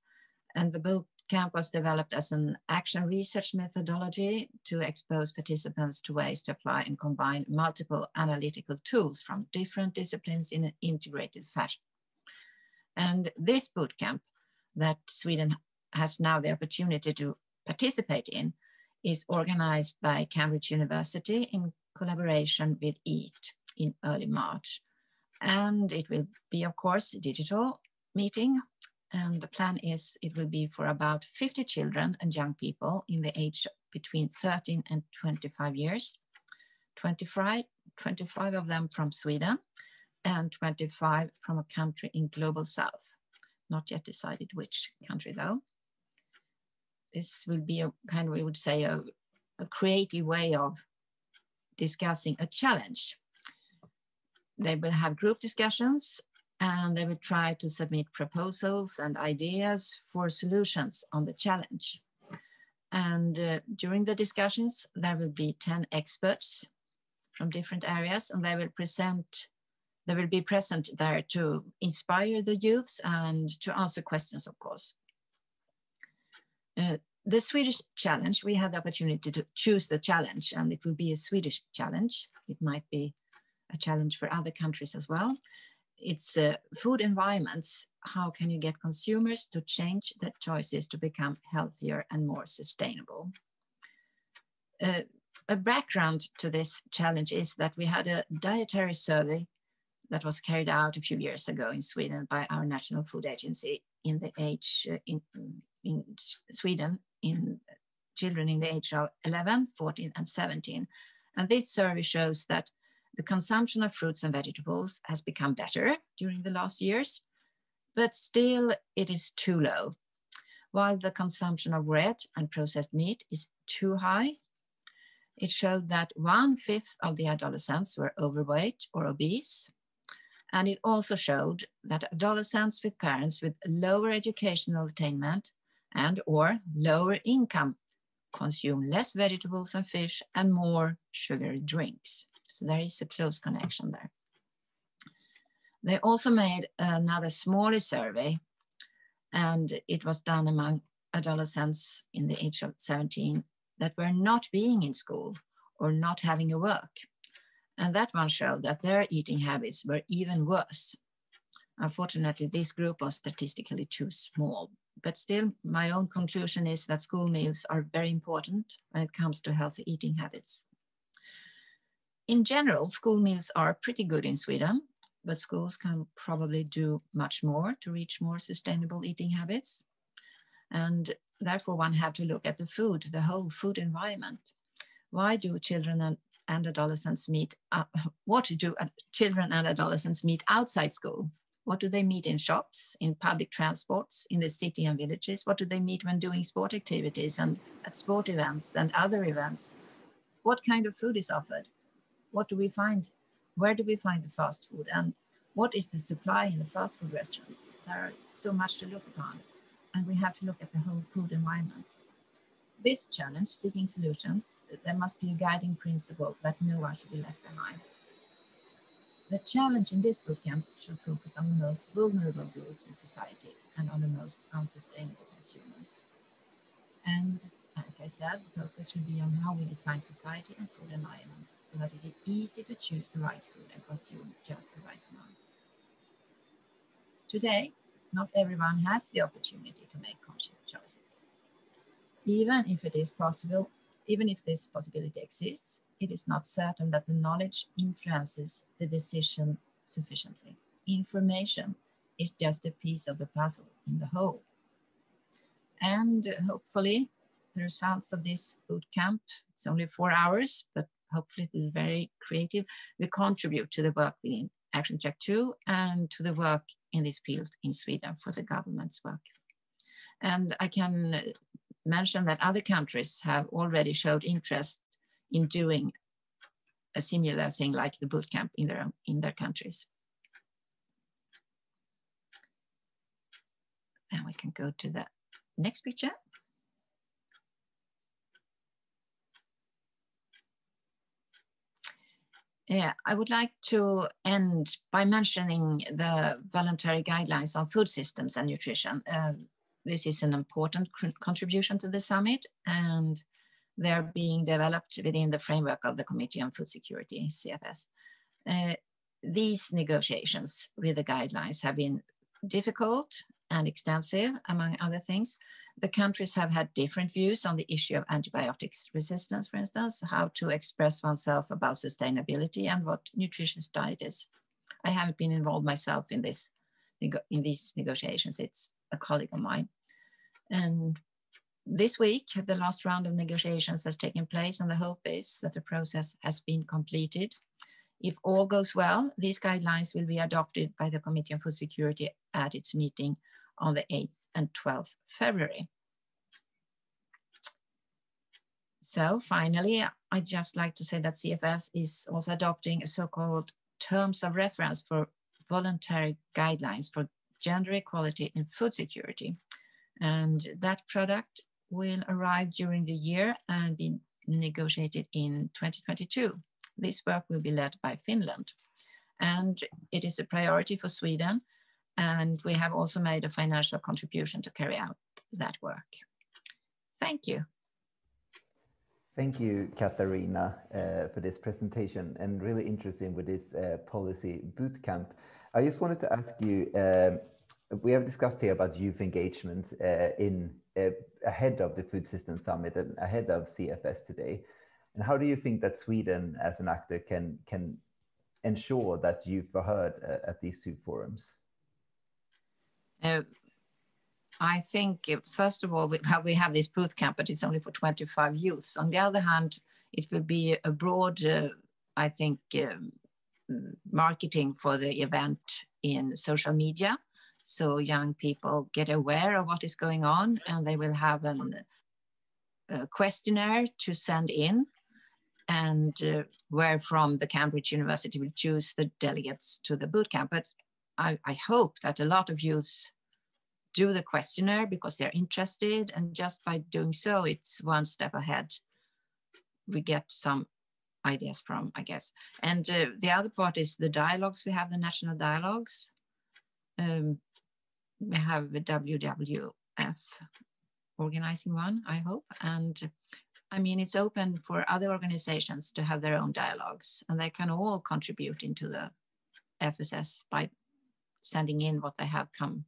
And the boot camp was developed as an action research methodology to expose participants to ways to apply and combine multiple analytical tools from different disciplines in an integrated fashion. And this bootcamp that Sweden has now the opportunity to participate in is organized by Cambridge University in collaboration with EAT in early March. And it will be, of course, a digital meeting. And the plan is it will be for about 50 children and young people in the age between 13 and 25 years, 25, 25 of them from Sweden and 25 from a country in global south. Not yet decided which country though. This will be a kind we would say, a, a creative way of discussing a challenge they will have group discussions and they will try to submit proposals and ideas for solutions on the challenge. And uh, during the discussions, there will be 10 experts from different areas and they will present, they will be present there to inspire the youths and to answer questions, of course. Uh, the Swedish challenge, we had the opportunity to choose the challenge and it will be a Swedish challenge. It might be a challenge for other countries as well. It's uh, food environments. How can you get consumers to change their choices to become healthier and more sustainable? Uh, a background to this challenge is that we had a dietary survey that was carried out a few years ago in Sweden by our National Food Agency in the age uh, in, in Sweden in children in the age of 11, 14, and 17. And this survey shows that the consumption of fruits and vegetables has become better during the last years, but still it is too low. While the consumption of red and processed meat is too high, it showed that one fifth of the adolescents were overweight or obese. And it also showed that adolescents with parents with lower educational attainment and or lower income consume less vegetables and fish and more sugary drinks. So there is a close connection there. They also made another smaller survey and it was done among adolescents in the age of 17 that were not being in school or not having a work. And that one showed that their eating habits were even worse. Unfortunately, this group was statistically too small, but still my own conclusion is that school meals are very important when it comes to healthy eating habits in general, school meals are pretty good in Sweden, but schools can probably do much more to reach more sustainable eating habits. And therefore, one have to look at the food, the whole food environment. Why do children and, and adolescents meet? Uh, what do uh, children and adolescents meet outside school? What do they meet in shops, in public transports, in the city and villages? What do they meet when doing sport activities and at sport events and other events? What kind of food is offered? What do we find? Where do we find the fast food? And what is the supply in the fast food restaurants? There is so much to look upon, and we have to look at the whole food environment. This challenge, seeking solutions, there must be a guiding principle that no one should be left behind. The challenge in this bootcamp should focus on the most vulnerable groups in society and on the most unsustainable consumers. And like I said, the focus should be on how we design society and food environments so that it is easy to choose the right food and consume just the right amount. Today, not everyone has the opportunity to make conscious choices. Even if it is possible, even if this possibility exists, it is not certain that the knowledge influences the decision sufficiently. Information is just a piece of the puzzle in the whole. And hopefully, the results of this boot camp. It's only four hours, but hopefully it will be very creative, We contribute to the work within Action Track 2 and to the work in this field in Sweden for the government's work. And I can mention that other countries have already showed interest in doing a similar thing like the boot camp in their, in their countries. Then we can go to the next picture. Yeah, I would like to end by mentioning the voluntary guidelines on food systems and nutrition. Uh, this is an important contribution to the summit and they're being developed within the framework of the Committee on Food Security, CFS. Uh, these negotiations with the guidelines have been difficult and extensive, among other things. The countries have had different views on the issue of antibiotics resistance, for instance, how to express oneself about sustainability and what nutritious diet is. I haven't been involved myself in this in these negotiations. It's a colleague of mine. And this week, the last round of negotiations has taken place, and the hope is that the process has been completed. If all goes well, these guidelines will be adopted by the Committee on Food Security at its meeting on the 8th and 12th February. So finally, I'd just like to say that CFS is also adopting a so-called terms of reference for voluntary guidelines for gender equality in food security. And that product will arrive during the year and be negotiated in 2022. This work will be led by Finland. And it is a priority for Sweden and we have also made a financial contribution to carry out that work. Thank you. Thank you, Katarina, uh, for this presentation and really interesting with this uh, policy bootcamp. I just wanted to ask you, um, we have discussed here about youth engagement uh, in uh, ahead of the Food System Summit and ahead of CFS today. And how do you think that Sweden as an actor can, can ensure that youth are heard uh, at these two forums? Uh, I think, uh, first of all, we have, we have this booth camp, but it's only for 25 youths. On the other hand, it will be a broad, uh, I think, um, marketing for the event in social media. So young people get aware of what is going on and they will have an, a questionnaire to send in and uh, where from the Cambridge University will choose the delegates to the boot camp. But I, I hope that a lot of youths do the questionnaire because they're interested. And just by doing so, it's one step ahead. We get some ideas from, I guess. And uh, the other part is the dialogues. We have the national dialogues. Um, we have the WWF organizing one, I hope. And I mean, it's open for other organizations to have their own dialogues and they can all contribute into the FSS by sending in what they have come,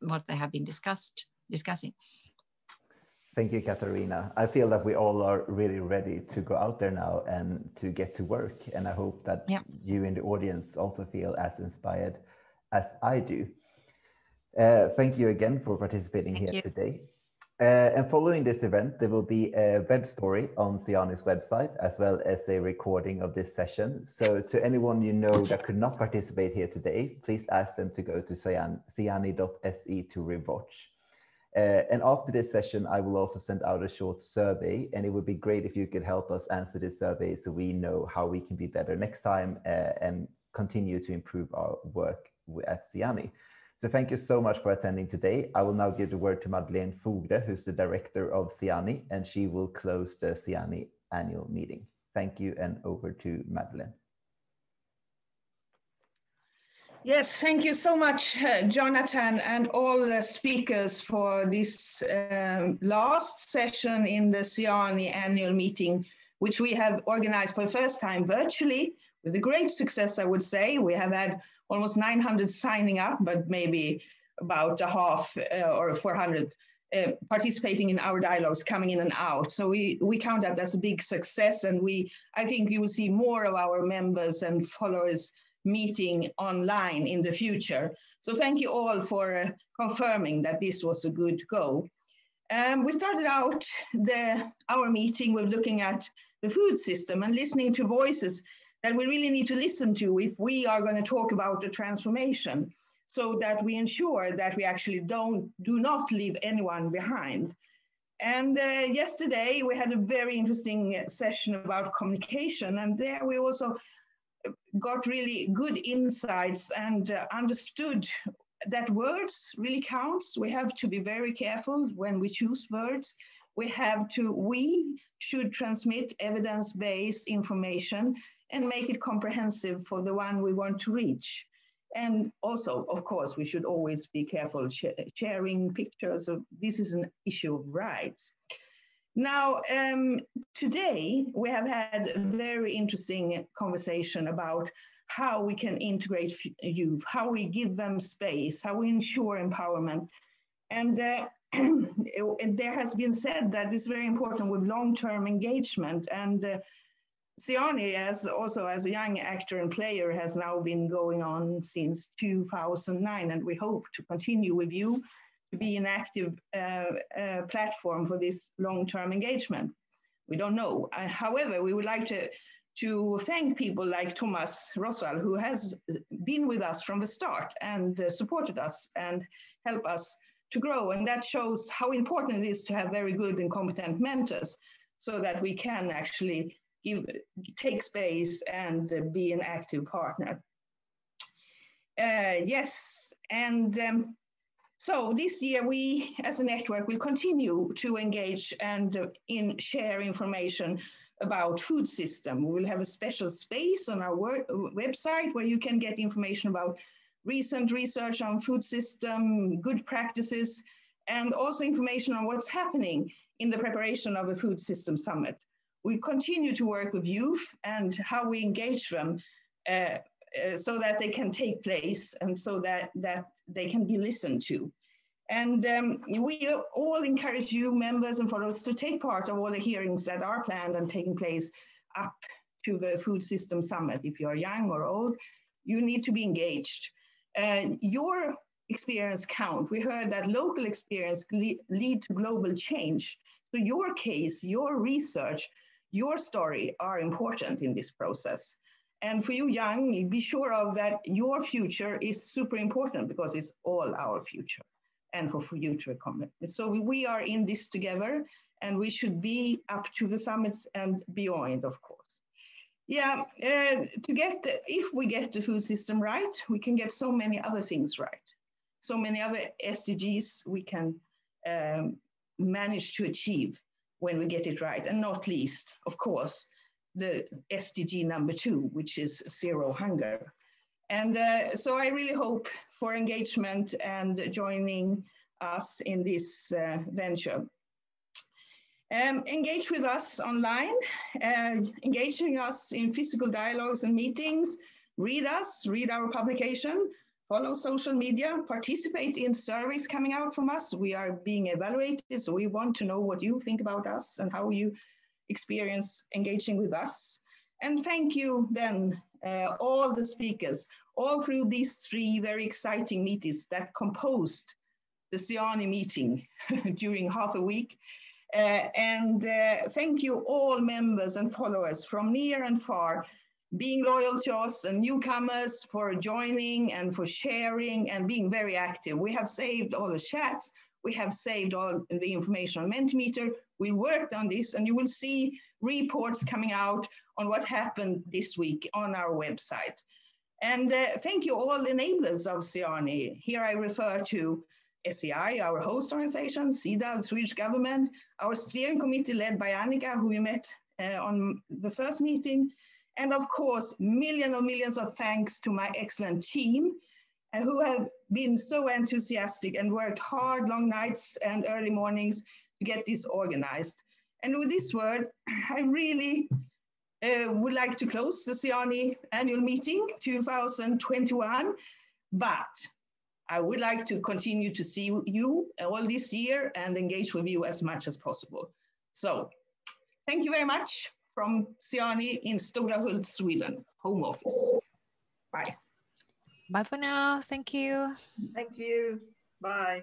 what they have been discussed, discussing. Thank you, Katarina. I feel that we all are really ready to go out there now and to get to work. And I hope that yeah. you in the audience also feel as inspired as I do. Uh, thank you again for participating thank here you. today. Uh, and following this event, there will be a web story on SIANI's website, as well as a recording of this session. So to anyone you know that could not participate here today, please ask them to go to siani.se to rewatch. Uh, and after this session, I will also send out a short survey, and it would be great if you could help us answer this survey so we know how we can be better next time uh, and continue to improve our work at SIANI. So thank you so much for attending today. I will now give the word to Madeleine Fogde, who's the director of SIANI, and she will close the SIANI annual meeting. Thank you, and over to Madeleine. Yes, thank you so much, uh, Jonathan, and all the speakers for this uh, last session in the SIANI annual meeting, which we have organized for the first time virtually with a great success, I would say. We have had almost 900 signing up, but maybe about a half uh, or 400 uh, participating in our dialogues, coming in and out. So we, we count that as a big success. And we, I think you will see more of our members and followers meeting online in the future. So thank you all for uh, confirming that this was a good go. Um, we started out the, our meeting with looking at the food system and listening to voices that we really need to listen to if we are going to talk about the transformation so that we ensure that we actually don't do not leave anyone behind. And uh, yesterday we had a very interesting session about communication, and there we also got really good insights and uh, understood that words really counts. We have to be very careful when we choose words. We have to, we should transmit evidence-based information and make it comprehensive for the one we want to reach. And also, of course, we should always be careful sh sharing pictures of this is an issue of rights. Now, um, today we have had a very interesting conversation about how we can integrate youth, how we give them space, how we ensure empowerment. And uh, there has been said that it's very important with long-term engagement. And uh, SIANI, as also as a young actor and player, has now been going on since 2009, and we hope to continue with you to be an active uh, uh, platform for this long-term engagement. We don't know. Uh, however, we would like to to thank people like Thomas Rosswall, who has been with us from the start and uh, supported us and helped us to grow. And that shows how important it is to have very good and competent mentors so that we can actually give, take space and be an active partner. Uh, yes, and um, so this year we, as a network, will continue to engage and uh, in share information about food system. We will have a special space on our website where you can get information about recent research on food system, good practices, and also information on what's happening in the preparation of the Food System Summit. We continue to work with youth and how we engage them uh, uh, so that they can take place and so that, that they can be listened to. And um, we all encourage you, members and followers, to take part of all the hearings that are planned and taking place up to the Food System Summit. If you're young or old, you need to be engaged. And your experience count. We heard that local experience le lead to global change. So your case, your research, your story are important in this process. And for you young, be sure of that your future is super important because it's all our future and for future comment. So we are in this together and we should be up to the summit and beyond, of course. Yeah, uh, to get, the, if we get the food system right, we can get so many other things right. So many other SDGs we can um, manage to achieve when we get it right. And not least, of course, the SDG number two, which is zero hunger. And uh, so I really hope for engagement and joining us in this uh, venture. Um, engage with us online, uh, engaging us in physical dialogues and meetings, read us, read our publication, follow social media, participate in surveys coming out from us. We are being evaluated, so we want to know what you think about us and how you experience engaging with us. And thank you then, uh, all the speakers, all through these three very exciting meetings that composed the SIANI meeting during half a week. Uh, and uh, thank you all members and followers from near and far being loyal to us and newcomers for joining and for sharing and being very active. We have saved all the chats. We have saved all the information on Mentimeter. We worked on this and you will see reports coming out on what happened this week on our website. And uh, thank you all enablers of SIANI. Here I refer to SEI, our host organization, SIDA, the Swedish government, our steering committee led by Annika, who we met uh, on the first meeting, and of course, millions and millions of thanks to my excellent team uh, who have been so enthusiastic and worked hard, long nights and early mornings to get this organized. And with this word, I really uh, would like to close the SIANI annual meeting 2021, but I would like to continue to see you all this year and engage with you as much as possible. So thank you very much from SIANI in Stora Hult, Sweden, home office. Bye. Bye for now. Thank you. Thank you. Bye.